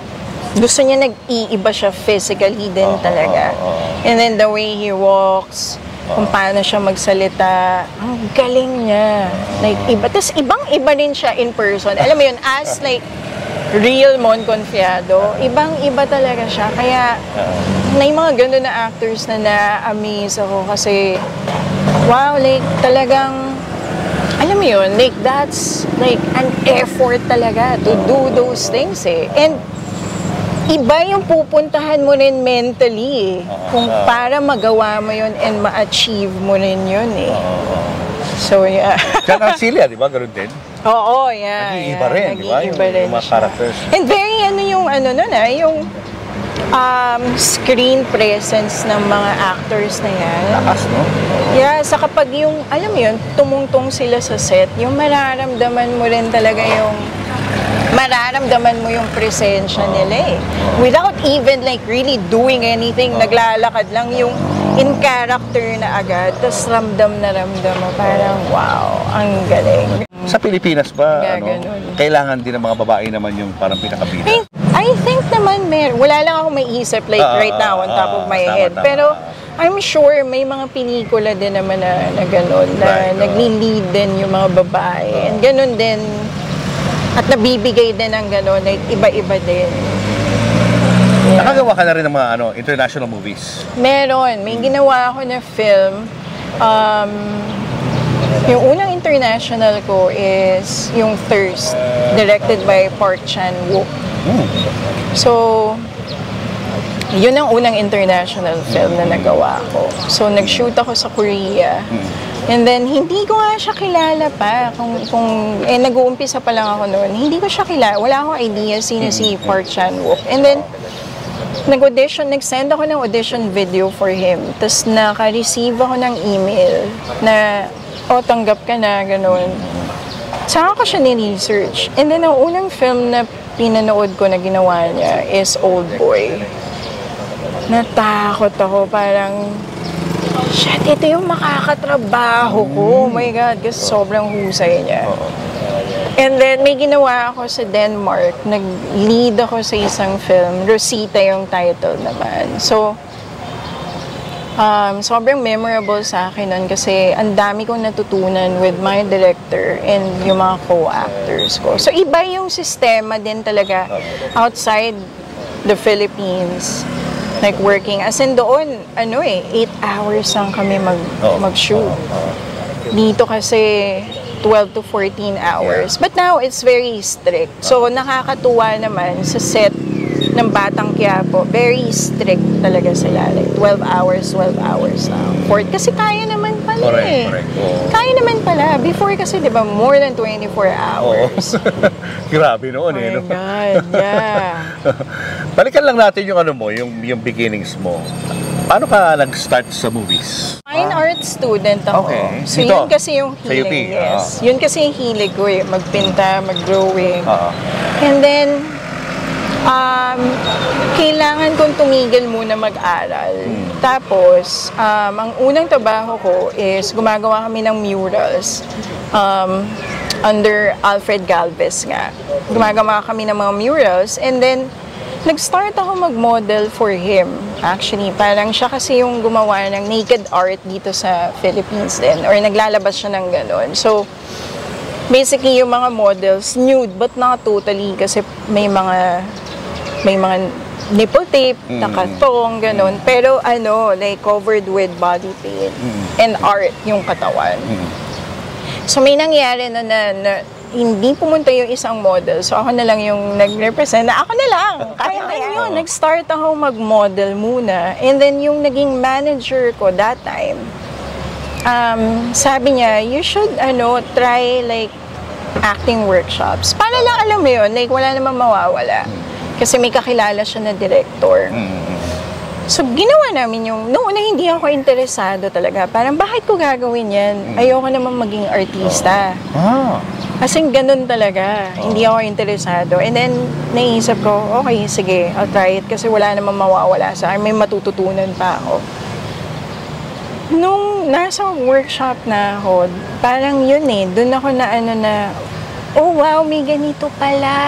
gusto niya nag-iiba siya physically din Oo, talaga. oo. And then the way he walks, kung paano siya magsalita, ang galing niya. Like, iba. Tapos ibang-iba din siya in person. Alam mo yun, as like, real Mon Confiado, ibang-iba talaga siya. Kaya, may mga ganun na actors na na-amaze ako kasi, wow, like, talagang, alam mo yun, like, that's, like, an effort talaga to do those things eh. And, iba yung pupuntahan mo rin mentally eh. Kung Ah. para magawa mo yun and ma-achieve mo rin yun eh. So, yeah. Ang Celia, di ba? Ganun din. Oo, yeah. Nag-iiba yeah. rin, di ba? Yung, rin yung mga characters. And very ano yung ano nun ah, yung um, screen presence ng mga actors na yan. Lakas, no? Yeah, sa kapag yung, alam mo yun, tumungtong sila sa set, yung mararamdaman mo rin talaga yung mararamdaman mo yung presensya nila eh. Without even like really doing anything, naglalakad lang yung in character na agad, tapos ramdam na ramdam mo, parang wow, ang galing. Sa Pilipinas ba, ano, kailangan din ng mga babae naman yung parang pinakabida? I, I think naman mer wala lang ako maiisip like Ah, right now on top ah, of my tama, head. tama. Pero I'm sure may mga pelikula din naman na, na gano'n, na Right, ah. nagli-lead din yung mga babae. And gano'n din, at nabibigay din ng gano'n, like iba-iba din. Yeah. Nakagawa ka na rin ng mga ano, international movies. Meron, may ginawa ako na film. Um, yung unang international ko is yung Thirst, directed by Park Chan-wook. Hmm. So, yun ang unang international film na nagawa ko. So, nag-shoot ako sa Korea. And then, hindi ko nga siya kilala pa. Kung, kung eh, nag-uumpisa pa lang ako noon, hindi ko siya kilala. Wala akong idea sino si Park Chan-wook. And then, nag-audition, nag-send ako ng audition video for him. Tapos, naka-receive ako ng email na, o, tanggap ka na, ganun. Saka ko siya ni-research. And then, ang unang film na pinanood ko na ginawa niya is Old Boy. Natakot ako, parang, shit, ito yung makakatrabaho ko. Oh my God, kasi sobrang husay niya. And then, may ginawa ako sa Denmark. Nag-lead ako sa isang film. Rosita yung title naman. So, um, sobrang memorable sa akin nun kasi ang dami kong natutunan with my director and yung mga co-actors ko. So, iba yung sistema din talaga outside the Philippines. Like working. As in doon, ano eh, 8 hours lang kami mag, Oo. mag-shoot. Dito kasi 12 to 14 hours. But now, it's very strict. So, nakakatuwa naman sa set ng Batang Quiapo. Very strict talaga sila. Like, 12 hours, 12 hours lang. For, kasi kaya naman pala Correct, eh. correct. Oo. Kaya naman pala. Before kasi, di ba, more than 24 Oo. hours. Grabe noon Oh eh. no? God, yeah. Balikan lang natin yung ano mo, yung, yung beginnings mo. Paano ka nag-start sa movies? Fine art student ako. Okay. So, Dito? yun kasi yung hilig. Yes. Ah. Yun kasi yung hilig ko eh. Magpinta, mag-drawing. Oo. And then, um, kailangan kong tumigil muna mag-aral. Hmm. Tapos, um, ang unang trabaho ko is gumagawa kami ng murals. Um, under Alfred Galvez nga. Gumagawa kami ng mga murals. And then, Nag-start ako mag-model for him. Actually, parang siya kasi yung gumawa ng naked art dito sa Philippines din. Or naglalabas siya ng gano'n. So, basically yung mga models, nude but not totally kasi may mga may mga nipple tape, Mm. nakatong, ganun. Pero ano, like covered with body paint Mm. and art yung katawan. Mm. So may nangyari na, na, na hindi pumunta yung isang model. So ako na lang yung nag-represent na ako na lang. Kaya kaya yun. Nag-start ako mag-model muna. And then yung naging manager ko that time, um, sabi niya, you should ano, try like acting workshops. Para lang alam mo yun, like wala namang mawawala. Kasi may kakilala siya na director. Mm. So, ginawa namin yung, noong una hindi ako interesado talaga. Parang, bakit ko gagawin yan? Ayoko naman maging artista. Ah. Kasi ganun talaga. Hindi ako interesado. And then, naisip ko, okay, sige, I'll try it. Kasi wala namang mawawala sa akin. May matututunan pa ako. Nung nasa workshop na ako, parang yun eh, doon ako na ano na, oh wow, may ganito pala.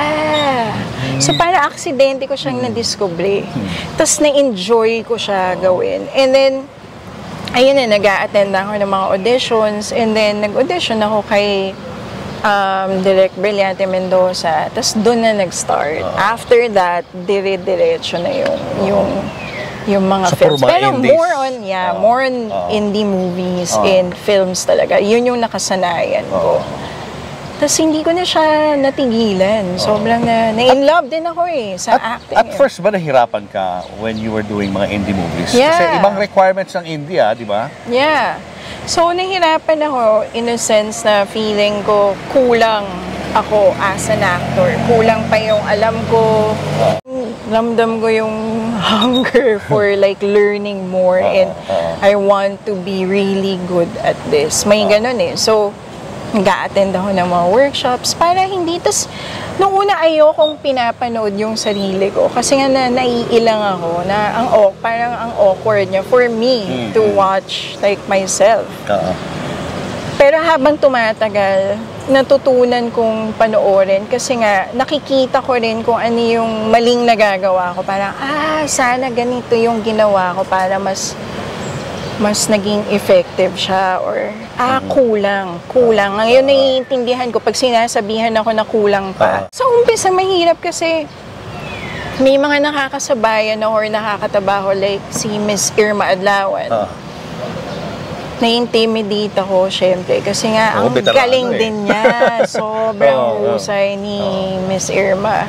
So para aksidente ko siyang na-discover. Tapos na-enjoy ko siya gawin. And then, ayun na, nag attend ako ng mga auditions. And then, nag-audition ako kay um, Direct Brillante Mendoza. Tapos doon na nag-start. After that, dire-diretso na yung, yung, yung mga So, films. Pero indies? more on, yeah, Oo. more on Oo. indie movies Oo. and films talaga. Yun yung nakasanayan ko. Tapos hindi ko na siya natigilan. Sobrang na, na-in love din ako eh sa At, acting. at eh. first ba nahirapan ka when you were doing mga indie movies? Yeah. Kasi ibang requirements ng indie, ah, di ba? Yeah. So, nahirapan ako in a sense na feeling ko kulang ako as an actor. Kulang pa yung alam ko. Ramdam ko yung hunger for like learning more and I want to be really good at this. May ganun eh. So, nag-attend ako ng mga workshops para hindi. Tapos, nung una ayokong pinapanood yung sarili ko kasi nga na naiilang ako na ang awk- parang ang awkward niya for me to watch like myself. Oo. Pero habang tumatagal, natutunan kong panoorin kasi nga nakikita ko rin kung ano yung maling nagagawa ko. Parang, ah, sana ganito yung ginawa ko para mas mas naging effective siya or ah, kulang, kulang. Ngayon naiintindihan ko pag sinasabihan ako na kulang pa. Sa umpisa, mahirap kasi may mga nakakasabayan ako or nakakatabaho like si Miss Irma Adlawan Ah. na-intimidate ako, syempre. Kasi nga, Oo, ang veterano galing eh. din niya. Sobrang Oo, oo. husay ni Miss Irma.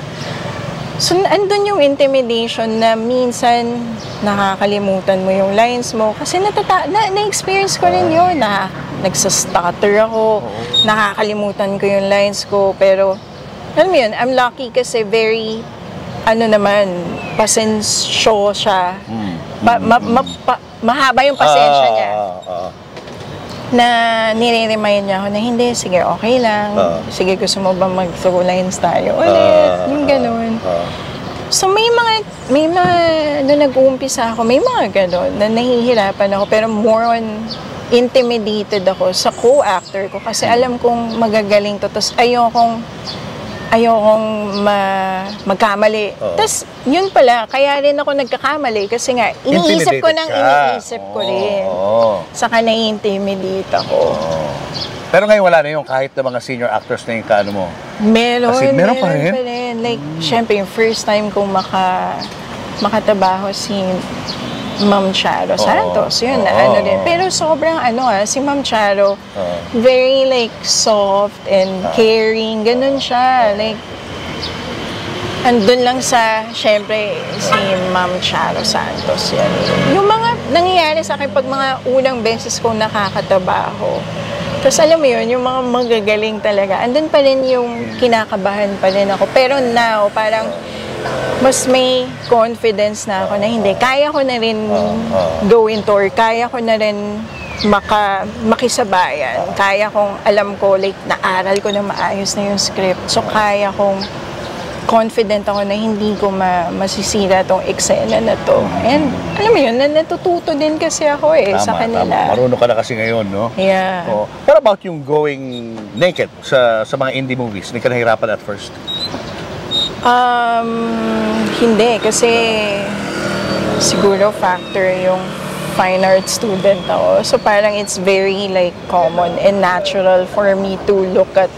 So, andun yung intimidation na minsan nakakalimutan mo yung lines mo. Kasi natata na, na-experience ko rin yun na nagsastutter ako, nakakalimutan ko yung lines ko. Pero, alam mo yun, I'm lucky kasi very, ano naman, pasensyo siya. Mm. Pa, ma, ma, pa- mahaba yung pasensya Ah, niya ah, ah. Na nire-remind niya ako na hindi, sige, okay lang. Ah. sige, gusto mo ba mag-throw lines tayo ulit? Ah, yung ganun. ah. So may mga, may mga, nung nag-uumpisa ako, may mga ganun na nahihirapan ako. Pero more on, intimidated ako sa co-actor ko kasi alam kong magagaling to. Tapos ayokong, ayokong ma, magkamali. Oo. Tapos yun pala, kaya rin ako nagkakamali kasi nga, iniisip ko nang ka. iniisip ko rin. oo. Saka nai-intimidate ako. Pero ngayon wala na yung kahit na mga senior actors na yung kaano mo. Meron, Kasi meron pa rin? Hmm. Like, syempre, yung first time kong maka, makatabaho si Ma'am Charo Santos. Yun, na ano din. Pero sobrang ano ah, si Ma'am Charo, very like soft and Ah. caring. Ganun siya. Like, andun lang sa, syempre, si Ma'am Charo Santos. Yan. Yung mga nangyayari sa akin pag mga unang beses kong nakakatabaho, tapos alam mo yun, yung mga magagaling talaga, andun pa rin yung kinakabahan pa rin ako. Pero now, parang mas may confidence na ako na hindi. Kaya ko na rin gawin to or kaya ko na rin maka, makisabayan. Kaya kong, alam ko, like, naaral ko na maayos na yung script. So, kaya kong confident ako na hindi ko ma masisira tong eksena na to. And, alam mo yun, na natututo din kasi ako eh, sa kanila. Tama. Marunong ka na kasi ngayon, no? Yeah. Oo. What about yung going naked sa sa mga indie movies? Hindi ka nahirapan at first? Um, hindi, kasi siguro factor yung fine art student ako. So parang it's very like common and natural for me to look at,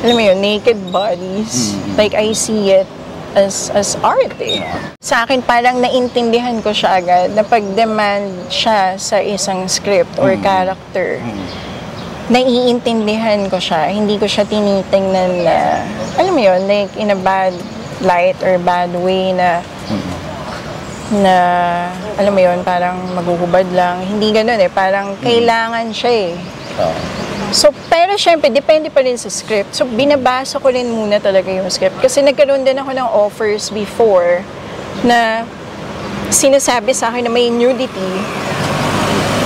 alam mo yun, naked bodies. Like I see it as as art eh. Sa akin parang naintindihan ko siya agad na pag-demand siya sa isang script or character. Naiintindihan ko siya, hindi ko siya tinitingnan na, alam mo yun, like in a bad light or bad way na na alam mo yun, parang maguhubad lang. Hindi ganun eh, parang kailangan siya eh. So, pero syempre, depende pa rin sa script. So, binabasa ko rin muna talaga yung script. Kasi nagkaroon din ako ng offers before na sinasabi sa akin na may nudity.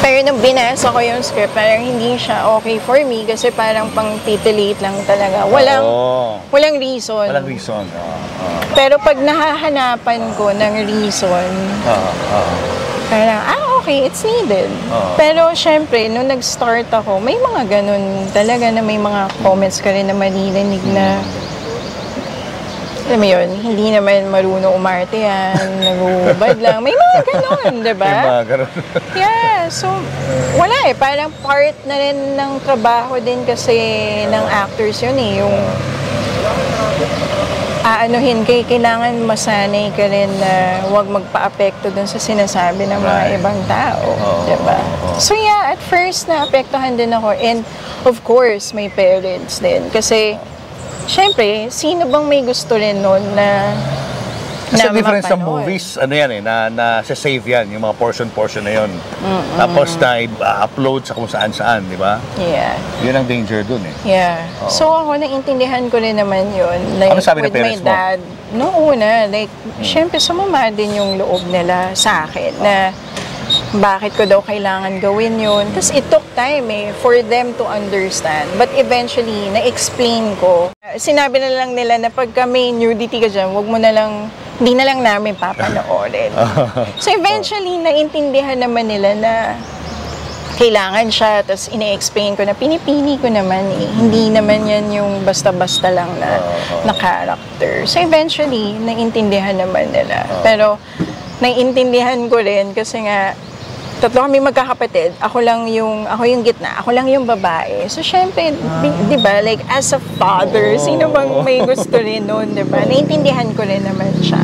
Pero nung binasa ko yung script, parang hindi siya okay for me kasi parang pang titillate lang talaga. Walang, Oo. walang reason. Walang reason. Oo. Oo. Pero pag nahahanapan ko ng reason, Oo. Oo. parang, ah, okay, it's needed. Oo. Pero syempre, nung nag-start ako, may mga ganun talaga na may mga comments ka rin na maririnig na, alam mo yun, hindi naman marunong umarte yan, nagubad lang. May mga ganun, di ba? Yung mga ganun. Yeah, so wala eh. Parang part na rin ng trabaho din kasi ng actors yun eh. Yung aanuhin kay kailangan masanay ka rin na huwag magpa-apekto dun sa sinasabi ng mga Right. ibang tao. Oo, diba? oo, oo. So yeah, at first na-apektuhan din ako. And of course, may parents din. Kasi, syempre, sino bang may gusto rin nun na Kasi na difference ng mapanood? movies, ano yan eh, na, na save yan, yung mga portion-portion na yun. Tapos na i-upload sa kung saan-saan, di ba? Yeah. Yun ang danger dun eh. Yeah. So ako, naintindihan ko rin naman yun. Like, Ano sabi ng with my parents mo? Hmm. dad, noong una, like, syempre sumama din yung loob nila sa akin na bakit ko daw kailangan gawin yun. Tapos it took time eh, for them to understand. But eventually, na-explain ko. Sinabi na lang nila na pagka may nudity ka dyan, wag mo na lang, hindi na lang namin papanoorin. so eventually, naintindihan naman nila na kailangan siya, tapos ine-explain ko na pinipili ko naman eh. Hindi naman yan yung basta-basta lang na, na character. So eventually, naintindihan naman nila. Pero naiintindihan ko rin kasi nga tatlo kami magkakapatid. Ako lang yung ako yung gitna. Ako lang yung babae. So syempre, di- 'di ba, like as a father, sino bang may gusto rin noon, 'di ba? Naiintindihan ko rin naman siya.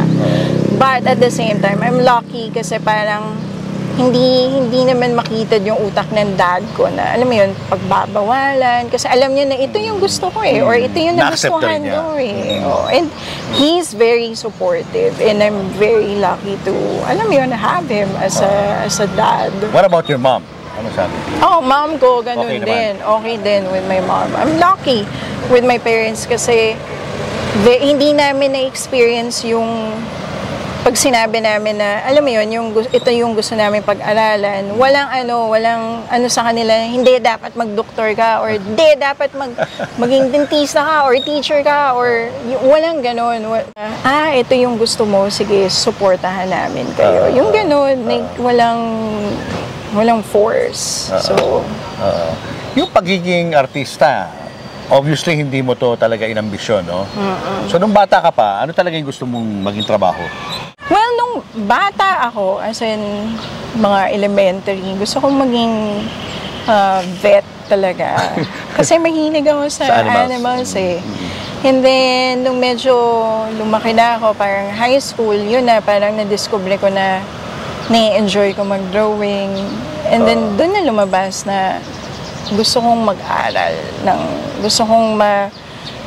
But at the same time, I'm lucky kasi parang hindi hindi naman makita yung utak ng dad ko na alam mo yun pagbabawalan kasi alam niya na ito yung gusto ko eh or ito yung nagustuhan ko eh oh, and he's very supportive and I'm very lucky to alam mo yun have him as a as a dad What about your mom? Ano sabi? Oh, mom ko, ganun Okay naman. din. Okay din with my mom. I'm lucky with my parents kasi ve- hindi namin na-experience yung pag sinabi namin na, alam mo yun, yung, ito yung gusto namin pag-aralan, walang ano, walang ano sa kanila, hindi dapat mag-doktor ka or hindi dapat mag, maging dentista ka or teacher ka or y- walang ganun. Ah, ito yung gusto mo, sige, suportahan namin kayo. Yung ganun, like, walang walang force. So, Oo. yung pagiging artista, obviously hindi mo to talaga inambisyon, no? So nung bata ka pa, ano talaga yung gusto mong maging trabaho? Bata ako, as in mga elementary, gusto kong maging ah, vet talaga. Kasi mahilig ako sa, Sa animals. animals. eh. And then, nung medyo lumaki na ako, parang high school, yun na, parang na-discover ko na na-enjoy ko mag-drawing. And then, doon na lumabas na gusto kong mag-aral ng gusto kong ma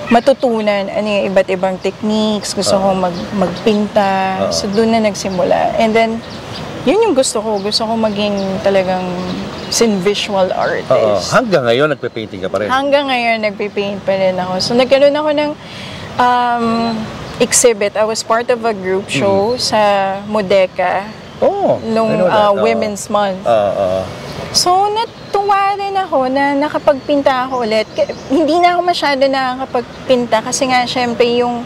matutunan ano yung iba't ibang techniques, gusto kong mag, magpinta. So doon na nagsimula. And then yun yung gusto ko. Gusto ko maging talagang sin visual artist. Hanggang ngayon, nagpe-painting ka pa rin. Hanggang ngayon, nagpipaint pa rin ako. So, nagkaroon ako ng um, exhibit. I was part of a group show sa Modeca Oo. nung uh. Women's Month. Oo, oo. So, natuwa rin ako na nakapagpinta ako ulit. K- Hindi na ako masyado nakakapagpinta kasi nga, syempre, yung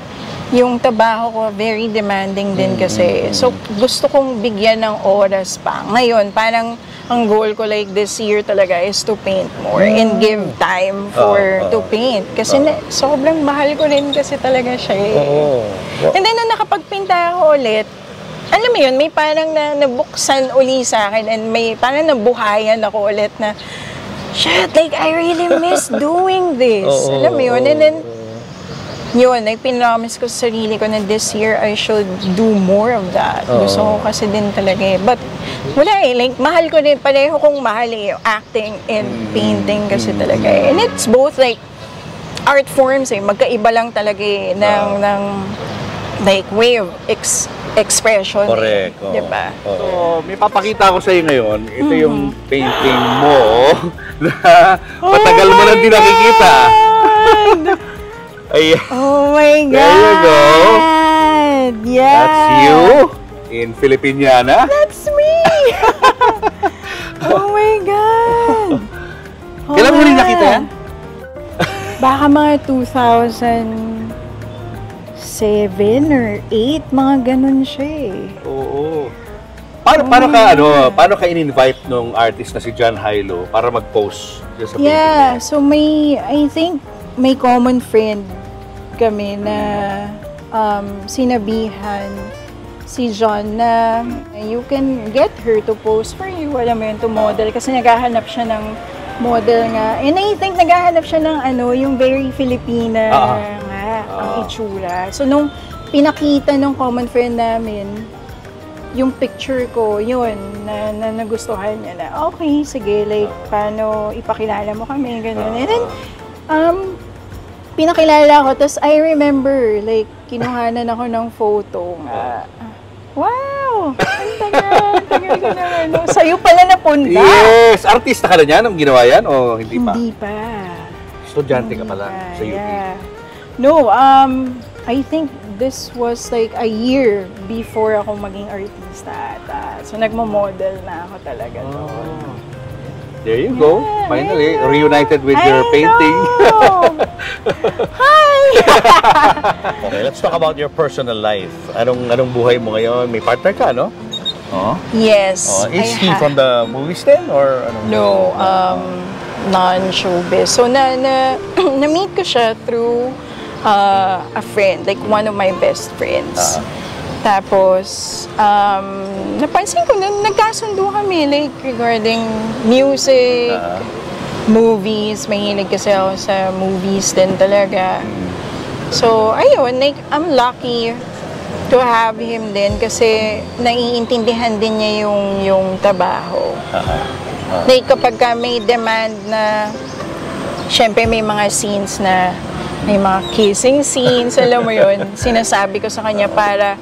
yung trabaho ko very demanding din kasi. So, gusto kong bigyan ng oras pa. Ngayon, parang ang goal ko like this year talaga is to paint more and give time for Oo, oo. to paint. Kasi na, sobrang mahal ko rin kasi talaga siya eh. Oo. And then, nung nakapagpinta ako ulit, alam mo yun, may parang na, nabuksan uli sa akin and may parang nabuhayan ako ulit na, shit, like, I really miss doing this. Oo, alam mo yun? And then, yun, like, ko sa sarili ko na this year I should do more of that. Oo. Gusto ko kasi din talaga eh. But, wala eh. Like, mahal ko din, pareho kong mahal eh, acting and painting kasi talaga eh. And it's both like, art forms eh. Magkaiba lang talaga eh, ng, ng, like, way of ex- expression. Correct. Eh. Diba? Oo. So, may papakita ko sa iyo ngayon. Ito yung Mm-hmm. painting mo na matagal mo nang di nakikita. Ayan. Oh my God! There you go. Yeah! That's you in Filipiniana. That's me! oh my God! Oh Kailan mo rin nakita yan? Baka mga 2007 or 8, mga ganun siya eh. Oo. Paano, paano ka ano, paano ka in-invite nung artist na si John Hilo para mag-post sa painting Yeah, so may, I think, may common friend kami na um, sinabihan si John na you can get her to pose for you, alam mo yun, to model. Kasi naghahanap siya ng model nga. And I think naghahanap siya ng ano, yung very Filipina Ah. Nga, ang Ah. itsura. So nung pinakita ng common friend namin, yung picture ko, yun, na, na nagustuhan niya na, okay, sige, like, paano ipakilala mo kami, ganun. And then, um, pinakilala ko, tapos I remember, like, kinuhanan ako ng photo nga. Wow! Ang tagal, ang tagal ko na, ano. Sa'yo pala napunta. Yes! Artista ka na niya nung ginawa yan o hindi pa? Hindi pa. Estudyante ka pala Yeah, sa UP. yeah. No, um, I think this was like a year before ako maging artista ata. So, nagmo-model na ako talaga doon. Oh. There you go. Yeah, Finally, know. reunited with I your painting. Hi! okay, let's talk about your personal life. Anong anong buhay mo ngayon? May partner ka, no? Oh. yes. oh. Is I he from the movies then or ano? No, um, non-showbiz. So, na, na, na-meet ko siya through uh, a friend, like one of my best friends. Ah. Tapos, um, napansin ko na nagkasundo kami, like, regarding music, Ah. movies. Mahilig kasi ako sa movies din talaga. Mm. So, ayun, like, I'm lucky to have him din kasi naiintindihan din niya yung, yung trabaho. Ah. Like, kapag ka may demand na, syempre may mga scenes na, may mga kissing scenes, alam mo yun, sinasabi ko sa kanya para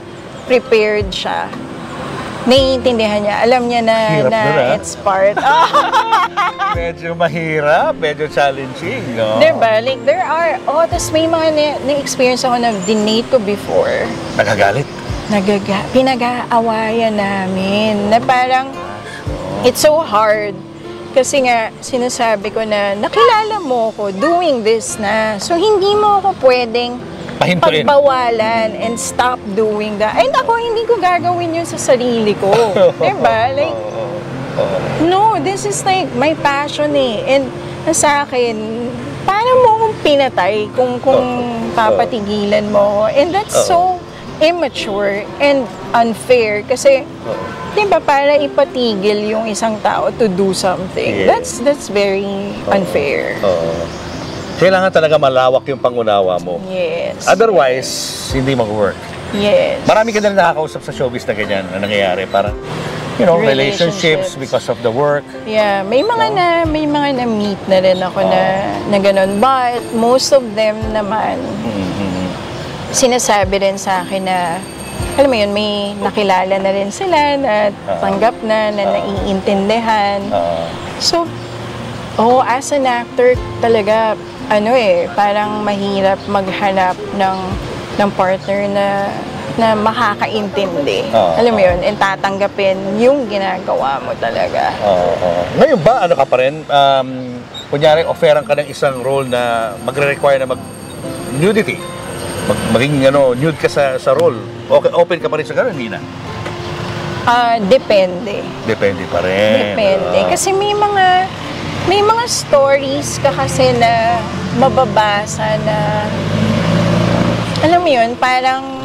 prepared siya. Naiintindihan niya. Alam niya na, Hirap na ah. it's part. Ah, Medyo mahirap, medyo challenging, no? diba? Like, there are, oh, tas may mga na- na-experience ako na dinate ko before. Nagagalit. Nagaga, pinag-aawayan namin. Na parang, it's so hard. Kasi nga, sinasabi ko na, nakilala mo ko doing this na. So, hindi mo ako pwedeng Pahintuin. pagbawalan and stop doing that. And ako, hindi ko gagawin yun sa sarili ko. diba? Like, no, this is like my passion eh. And sa akin, paano mo akong pinatay kung, kung papatigilan mo ako? And that's so immature and unfair kasi di ba para ipatigil yung isang tao to do something. Yes. That's that's very unfair. Oo. Kailangan talaga malawak yung pangunawa mo. Yes. Otherwise, hindi mag-work. yes. Marami ka na nakakausap sa showbiz na ganyan na nangyayari. Parang, you know, relationships, Relationships. because of the work. Yeah, may mga na may mga na meet na rin ako na na ganun. But most of them naman Mhm. sinasabi rin sa akin na alam mo yun, may nakilala na rin sila na tanggap na, na naiintindihan. Ah, So, oh, as an actor talaga, ano eh, parang mahirap maghanap ng ng partner na na makakaintindi. Oo, Alam mo yun, and tatanggapin yung ginagawa mo talaga. oo, oo. Ngayon ba, ano ka pa rin? Um, kunyari, offeran ka ng isang role na magre-require na mag-nudity. Mag maging ano, nude ka sa, sa role. Okay, open ka pa rin sa gano'n, hindi na? Ah, depende. Depende pa rin. Depende. Ah. Kasi may mga may mga stories ka kasi na mababasa na alam mo yun, parang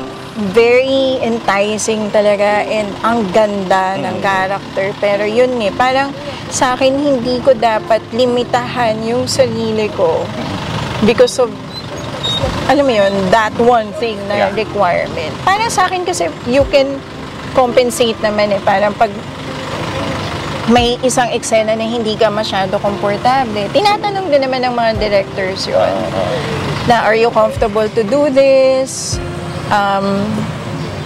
very enticing talaga and ang ganda ng character. Pero yun eh, parang sa akin hindi ko dapat limitahan yung sarili ko because of alam mo yun, that one thing na Yeah. requirement. Parang sa akin kasi you can compensate naman eh. Parang pag may isang eksena na hindi ka masyado komportable, tinatanong din naman ng mga directors yun. Na, are you comfortable to do this? Um,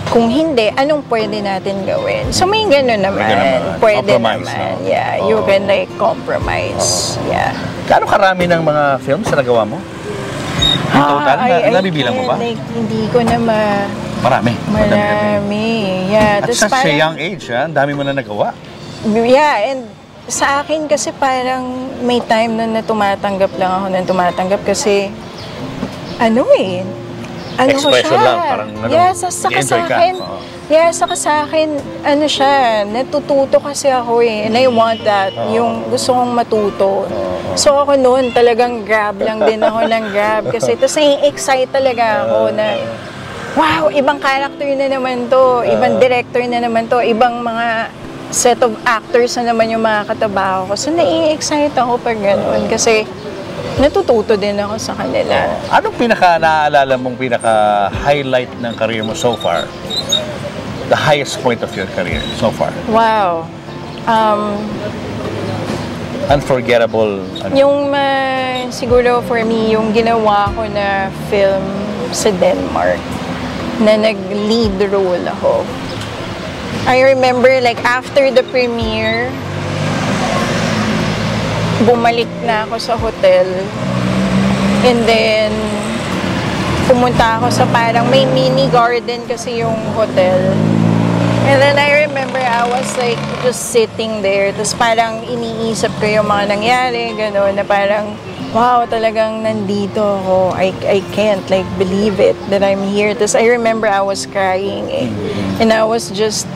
kung hindi, anong pwede natin gawin? So may gano'n naman. ganun naman. Pwede Compromise, naman. no? Yeah, you Oo. can like compromise. Yeah. Gaano karami ng mga films na nagawa mo? In total, Ah, na, I- nabibilang mo ba? Like, hindi ko na ma... Marami. Marami. Yeah. At Tas sa parang- young age, ha? ang dami mo na nagawa. Yeah, and sa akin kasi parang may time na, na tumatanggap lang ako ng tumatanggap kasi ano eh, ano ko Expression siya. lang, parang ano, yeah, sa, saka sa nag-enjoy ka. akin, Oo. Yeah, saka sa akin, ano siya, natututo kasi ako eh, and I want that, Oo. yung gusto kong matuto. So ako noon, talagang grab lang din ako ng grab kasi, tapos nai-excite talaga ako na, wow, ibang character na naman to, ibang director na naman to, ibang mga set of actors na naman yung mga katabaho ko. So, nai-excite ako pag ganun kasi natututo din ako sa kanila. Anong pinaka naaalala mong pinaka highlight ng career mo so far? The highest point of your career so far? Wow. Um, Unforgettable. ano? yung uh, siguro for me, yung ginawa ko na film sa Denmark na nag-lead role ako. I remember like after the premiere, bumalik na ako sa hotel. And then, pumunta ako sa parang may mini garden kasi yung hotel. And then I remember I was like just sitting there. Tapos parang iniisip ko yung mga nangyari, gano'n, na parang, wow, talagang nandito ako. I, I can't like believe it that I'm here. Tapos I remember I was crying eh. And I was just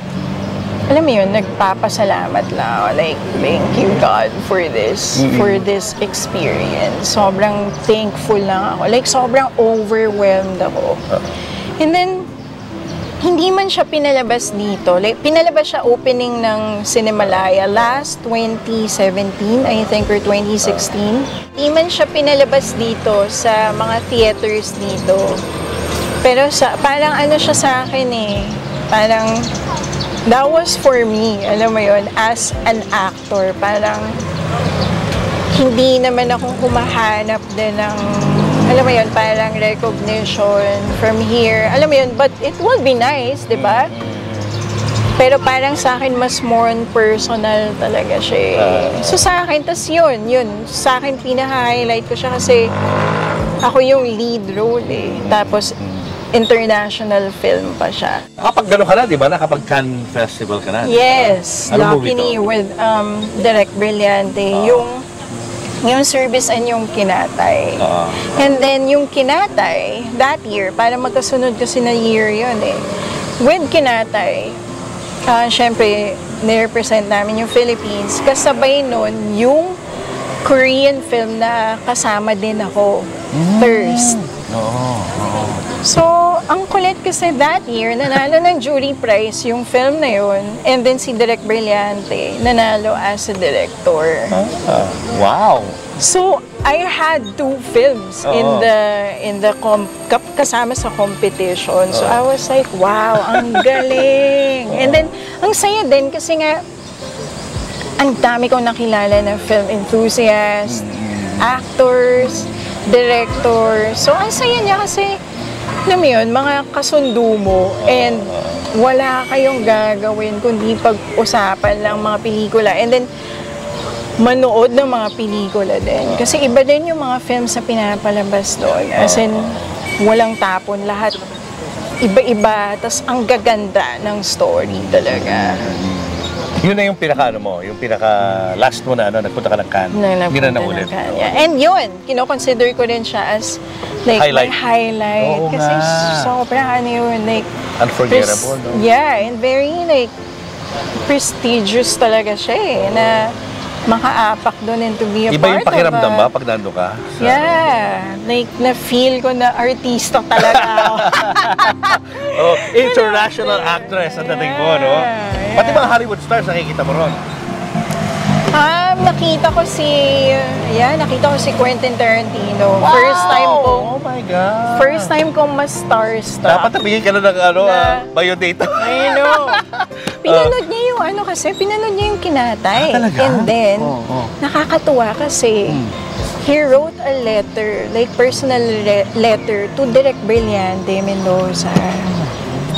alam mo yun, nagpapasalamat lang ako. Like, thank you God for this, for this experience. Sobrang thankful lang ako. Like, sobrang overwhelmed ako. And then, hindi man siya pinalabas dito. Like, pinalabas siya opening ng Cinemalaya last 2017, I think, or 2016. Hindi man siya pinalabas dito sa mga theaters dito. Pero sa, parang ano siya sa akin eh. Parang, that was for me, alam mo yon as an actor. Parang, hindi naman ako humahanap din ng, alam mo yun, parang recognition from here. Alam mo yun, but it would be nice, di ba? Pero parang sa akin, mas more on personal talaga siya eh. So sa akin, tas yun, yun. Sa akin, pinaka-highlight ko siya kasi ako yung lead role eh. Tapos, international film pa siya. Kapag gano'n ka na, di ba? Na kapag Cannes Festival ka na. Yes, Lucky to? with um, Direct Brillante. Yung yung service and yung kinatay. Oo. And then yung kinatay, that year, para magkasunod kasi na year yun eh. With kinatay, ah syempre, nirepresent namin yung Philippines. Kasabay nun, yung Korean film na kasama din ako, Thirst. Oo. So, ang kulit kasi that year, nanalo ng jury prize yung film na yun. And then si Direk Brillante, nanalo as a director. Ah, wow. So, I had two films in Oo. the in the com- kap- kasama sa competition. So, I was like, wow, ang galing. And then, ang saya din kasi nga, ang dami kong nakilala ng film enthusiasts, actors, directors. So, ang saya niya kasi, alam mo yun, mga kasundo mo and wala kayong gagawin kundi pag-usapan lang mga pelikula. And then, manood ng mga pelikula din. Kasi iba din yung mga films na pinapalabas doon. As in, walang tapon lahat. Iba-iba, tas ang gaganda ng story talaga. Yun na yung pinaka ano mo, yung pinaka last mo na ano, nagpunta ka ng Cannes. Na Hindi na naulit. kanya. And yun, kino-consider ko rin siya as like Highlight. my highlight. Oo kasi nga. sobrang ano yun, like, Unforgettable, no? Yeah, and very like, prestigious talaga siya eh, na makaapak doon and to be a Iba part yung pakiramdam ba pag nando ka? sa- Yeah, like na-feel ko na artista talaga ako. Oh, international actress ang dating mo, no? Yeah, Pati mga Hollywood stars nakikita mo ron. Um, nakita ko si, yeah, nakita ko si Quentin Tarantino. First time ko, Oh my God! first time kong mas starstruck. Dapat nabigyan ka na ng ano, Na- ah, biodata. I know. Pinanood niya yung ano kasi, pinanood niya yung kinatay. Ah, talaga? And then, Oo, oo. nakakatuwa kasi, Hmm. he wrote a letter, like personal re- letter to Direk Brillante Mendoza.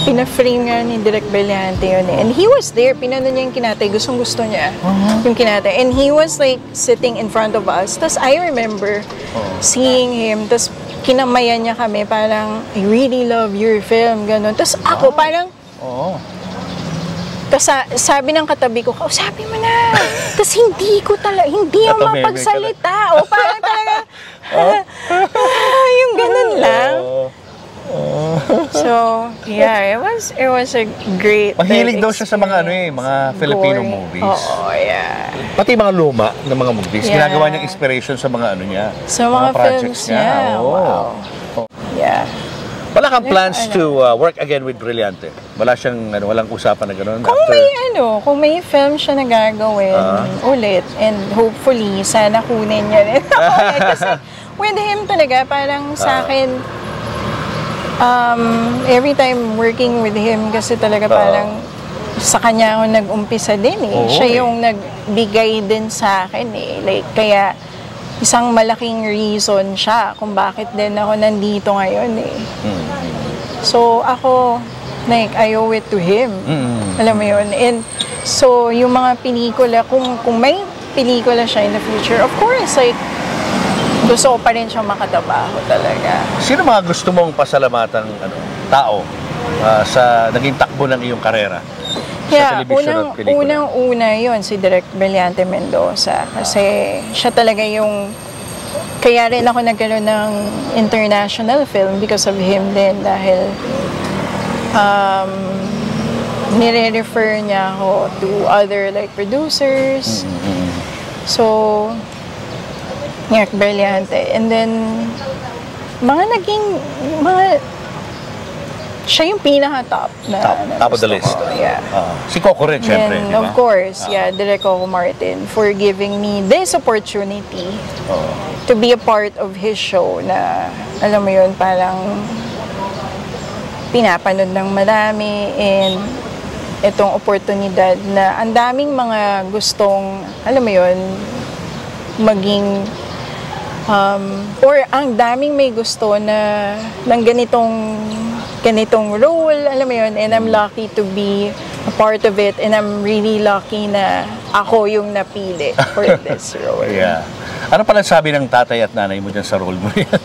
Pina-frame nga ni Direk Brillante yun eh. And he was there, pinanood niya yung kinatay, gustong gusto niya Uh-huh. yung kinatay. And he was like sitting in front of us. Tapos I remember seeing him, tapos kinamayan niya kami, parang, I really love your film, ganun. Tapos ako, parang, Oo. tapos sa- sabi ng katabi ko, sabi mo na. Tapos hindi ko talaga, hindi ako mapagsalita. O parang talaga, yung ganun lang. Oo. So, yeah, it was it was a great Mahilig daw siya sa mga ano eh, mga Filipino Gory. movies. Oo, yeah. Pati mga luma na mga movies, Yeah. ginagawa niyang inspiration sa mga ano niya. Sa mga, films niya. Oo. Wow. Yeah. Wala kang plans ano. to uh, work again with Brillante? Wala siyang, ano, walang usapan na gano'n? Kung may ano, kung may film siya na gagawin Ah. ulit and hopefully sana kunin niya rin ako. Kasi with him talaga parang Ah. sa akin um, every time working with him kasi talaga parang sa kanya ako nag-umpisa din eh. Oo, Siya yung nagbigay din sa akin eh. Like kaya isang malaking reason siya kung bakit din ako nandito ngayon eh. Hmm. So ako, like, I owe it to him. Mm. Alam mo yun? And so, yung mga pelikula, kung, kung may pelikula siya in the future, of course, like, gusto ko pa rin siya makatabaho talaga. Sino mga gusto mong pasalamatan ano, tao uh, sa naging takbo ng iyong karera? Kaya, television unang, at pelikula. unang-una yun, si Direk Brillante Mendoza. Kasi siya talaga yung kaya rin ako nagkaroon ng international film because of him din dahil um, nire-refer niya ako to other like producers. So, Direk Brillante. And then, mga naging, mga, siya yung pinaka-top na, Top, na top of the list. ko. Yeah. Ah, si Coco rin, syempre, And of course, Ah. yeah, Direk Coco Martin for giving me this opportunity Oo. to be a part of his show na, alam mo yun, parang pinapanood ng marami and itong oportunidad na ang daming mga gustong, alam mo yun, maging um, or ang daming may gusto na ng ganitong ganitong role, alam mo yun, and I'm lucky to be a part of it and I'm really lucky na ako yung napili for this role. Yeah. Ano pala sabi ng tatay at nanay mo dyan sa role mo yan?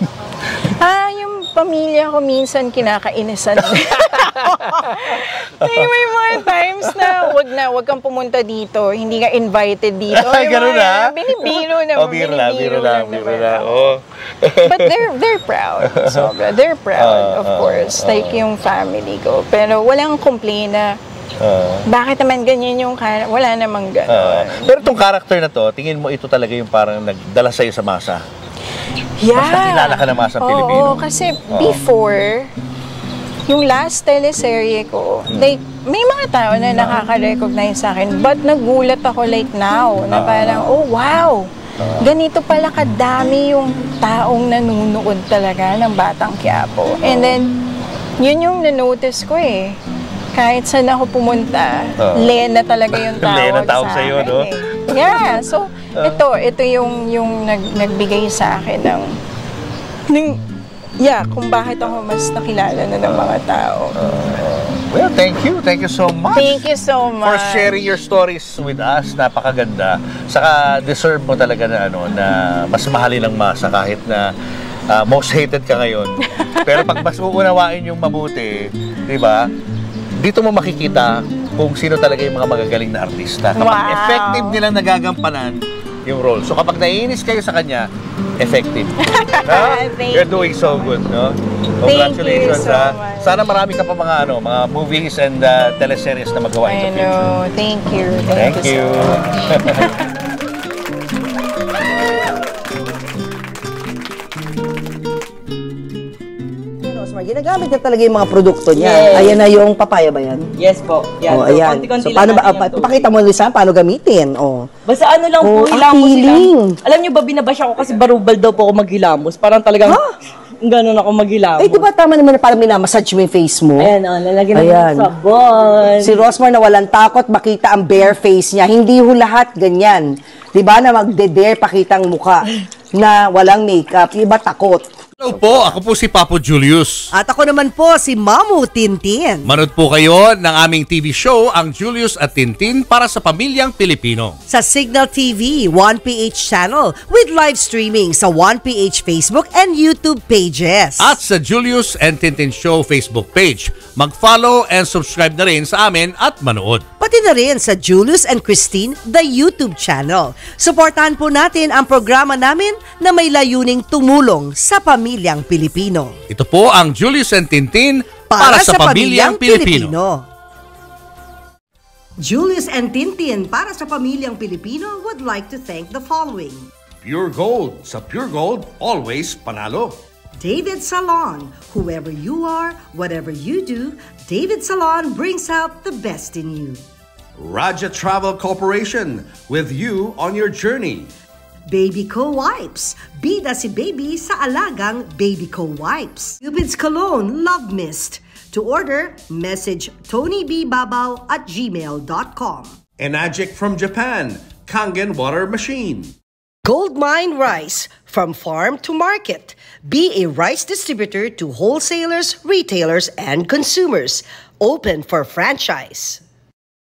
Ah, yung pamilya ko minsan kinakainisan. Ay, may mga times na wag na, wag kang pumunta dito, hindi ka invited dito. Yung Ganun na? Binibiro naman. Oh, biro lang, biro lang, biro naman. lang. Oh. But they're they're proud. Sobra. They're proud, Ah, of ah, course. Like yung family ko. Pero walang complain na, Ah. bakit naman ganyan yung kar Wala namang gano'n. pero itong character na to, tingin mo ito talaga yung parang nagdala sa'yo sa masa? Yeah. Mas nakilala ka na mga sa Pilipino. Oo, kasi before, yung last teleserye ko, Hmm. like, may mga tao na nakaka-recognize sa akin, but nagulat ako like now, na Ah. parang, oh wow, ganito pala kadami yung taong nanonood talaga ng Batang Quiapo. And then, yun yung nanotice ko eh. Kahit saan ako pumunta, Ah. Lena talaga yung tawag Lena tawag sa sa'yo, akin no? eh. Yeah, so ito, ito yung yung nag, nagbigay sa akin ng ng yeah, kung bakit ako mas nakilala na ng mga tao. Well, thank you. Thank you so much. Thank you so for much. sharing your stories with us. Napakaganda. Saka deserve mo talaga na ano na mas mahalin ng masa kahit na ah, most hated ka ngayon. Pero pag mas uunawain yung mabuti, 'di ba? Dito mo makikita kung sino talaga yung mga magagaling na artista. Kapag Wow. effective nilang nagagampanan yung role. So kapag naiinis kayo sa kanya, effective. Ha? Thank You're doing so good, no? Congratulations. so ah. much. Sana marami ka pa mga ano, mga movies and uh, teleseries na magawa in I the future. know. Thank you. Thank, Thank you. so much. Rosmar, ginagamit niya talaga yung mga produkto niya. Yes. Ayan na yung papaya ba yan? Yes po. Yan. oh, So, ayan. konti-konti So, lang paano ba, tubig. pakita mo Lisa, paano gamitin? Oh. Basta ano lang Oh, po, hilamos feeling. Alam niyo ba, binabasya ko kasi barubal daw po ako maghilamos. Parang talagang, ganun ako maghilamos. Ay, di ba tama naman na parang minamassage mo yung face mo? Ayan, oh, lalagyan Ayan. natin ng sabon. Si Rosmar na walang takot makita ang bare face niya. Hindi ho lahat ganyan. Di ba na magde-dare pakita ang muka na walang makeup. Iba takot. Hello po, ako po si Papo Julius. At ako naman po si Mamu Tintin. Manood po kayo ng aming TV show, ang Julius at Tintin para sa pamilyang Pilipino. sa Signal TV 1PH channel with live streaming sa 1PH Facebook and YouTube pages. At sa Julius and Tintin Show Facebook page. Mag-follow and subscribe na rin sa amin at manood. Pati na rin sa Julius and Christine, the YouTube channel. Suportahan po natin ang programa namin na may layuning tumulong sa pamilyang Pilipino. Ito po ang Julius and Tintin para, sa, pamilyang, Pilipino. Julius and Tintin para sa pamilyang Pilipino would like to thank the following. Pure Gold. Sa Pure Gold, always panalo. David Salon. Whoever you are, whatever you do, David Salon brings out the best in you. Raja Travel Corporation with you on your journey. Baby Co Wipes. Bida si baby sa alagang Baby Co Wipes. Cupid's Cologne Love Mist. To order, message Tony B. Babaw at gmail.com. Enagic from Japan. Kangen Water Machine. Goldmine Rice. From farm to market. Be a rice distributor to wholesalers, retailers, and consumers. Open for franchise.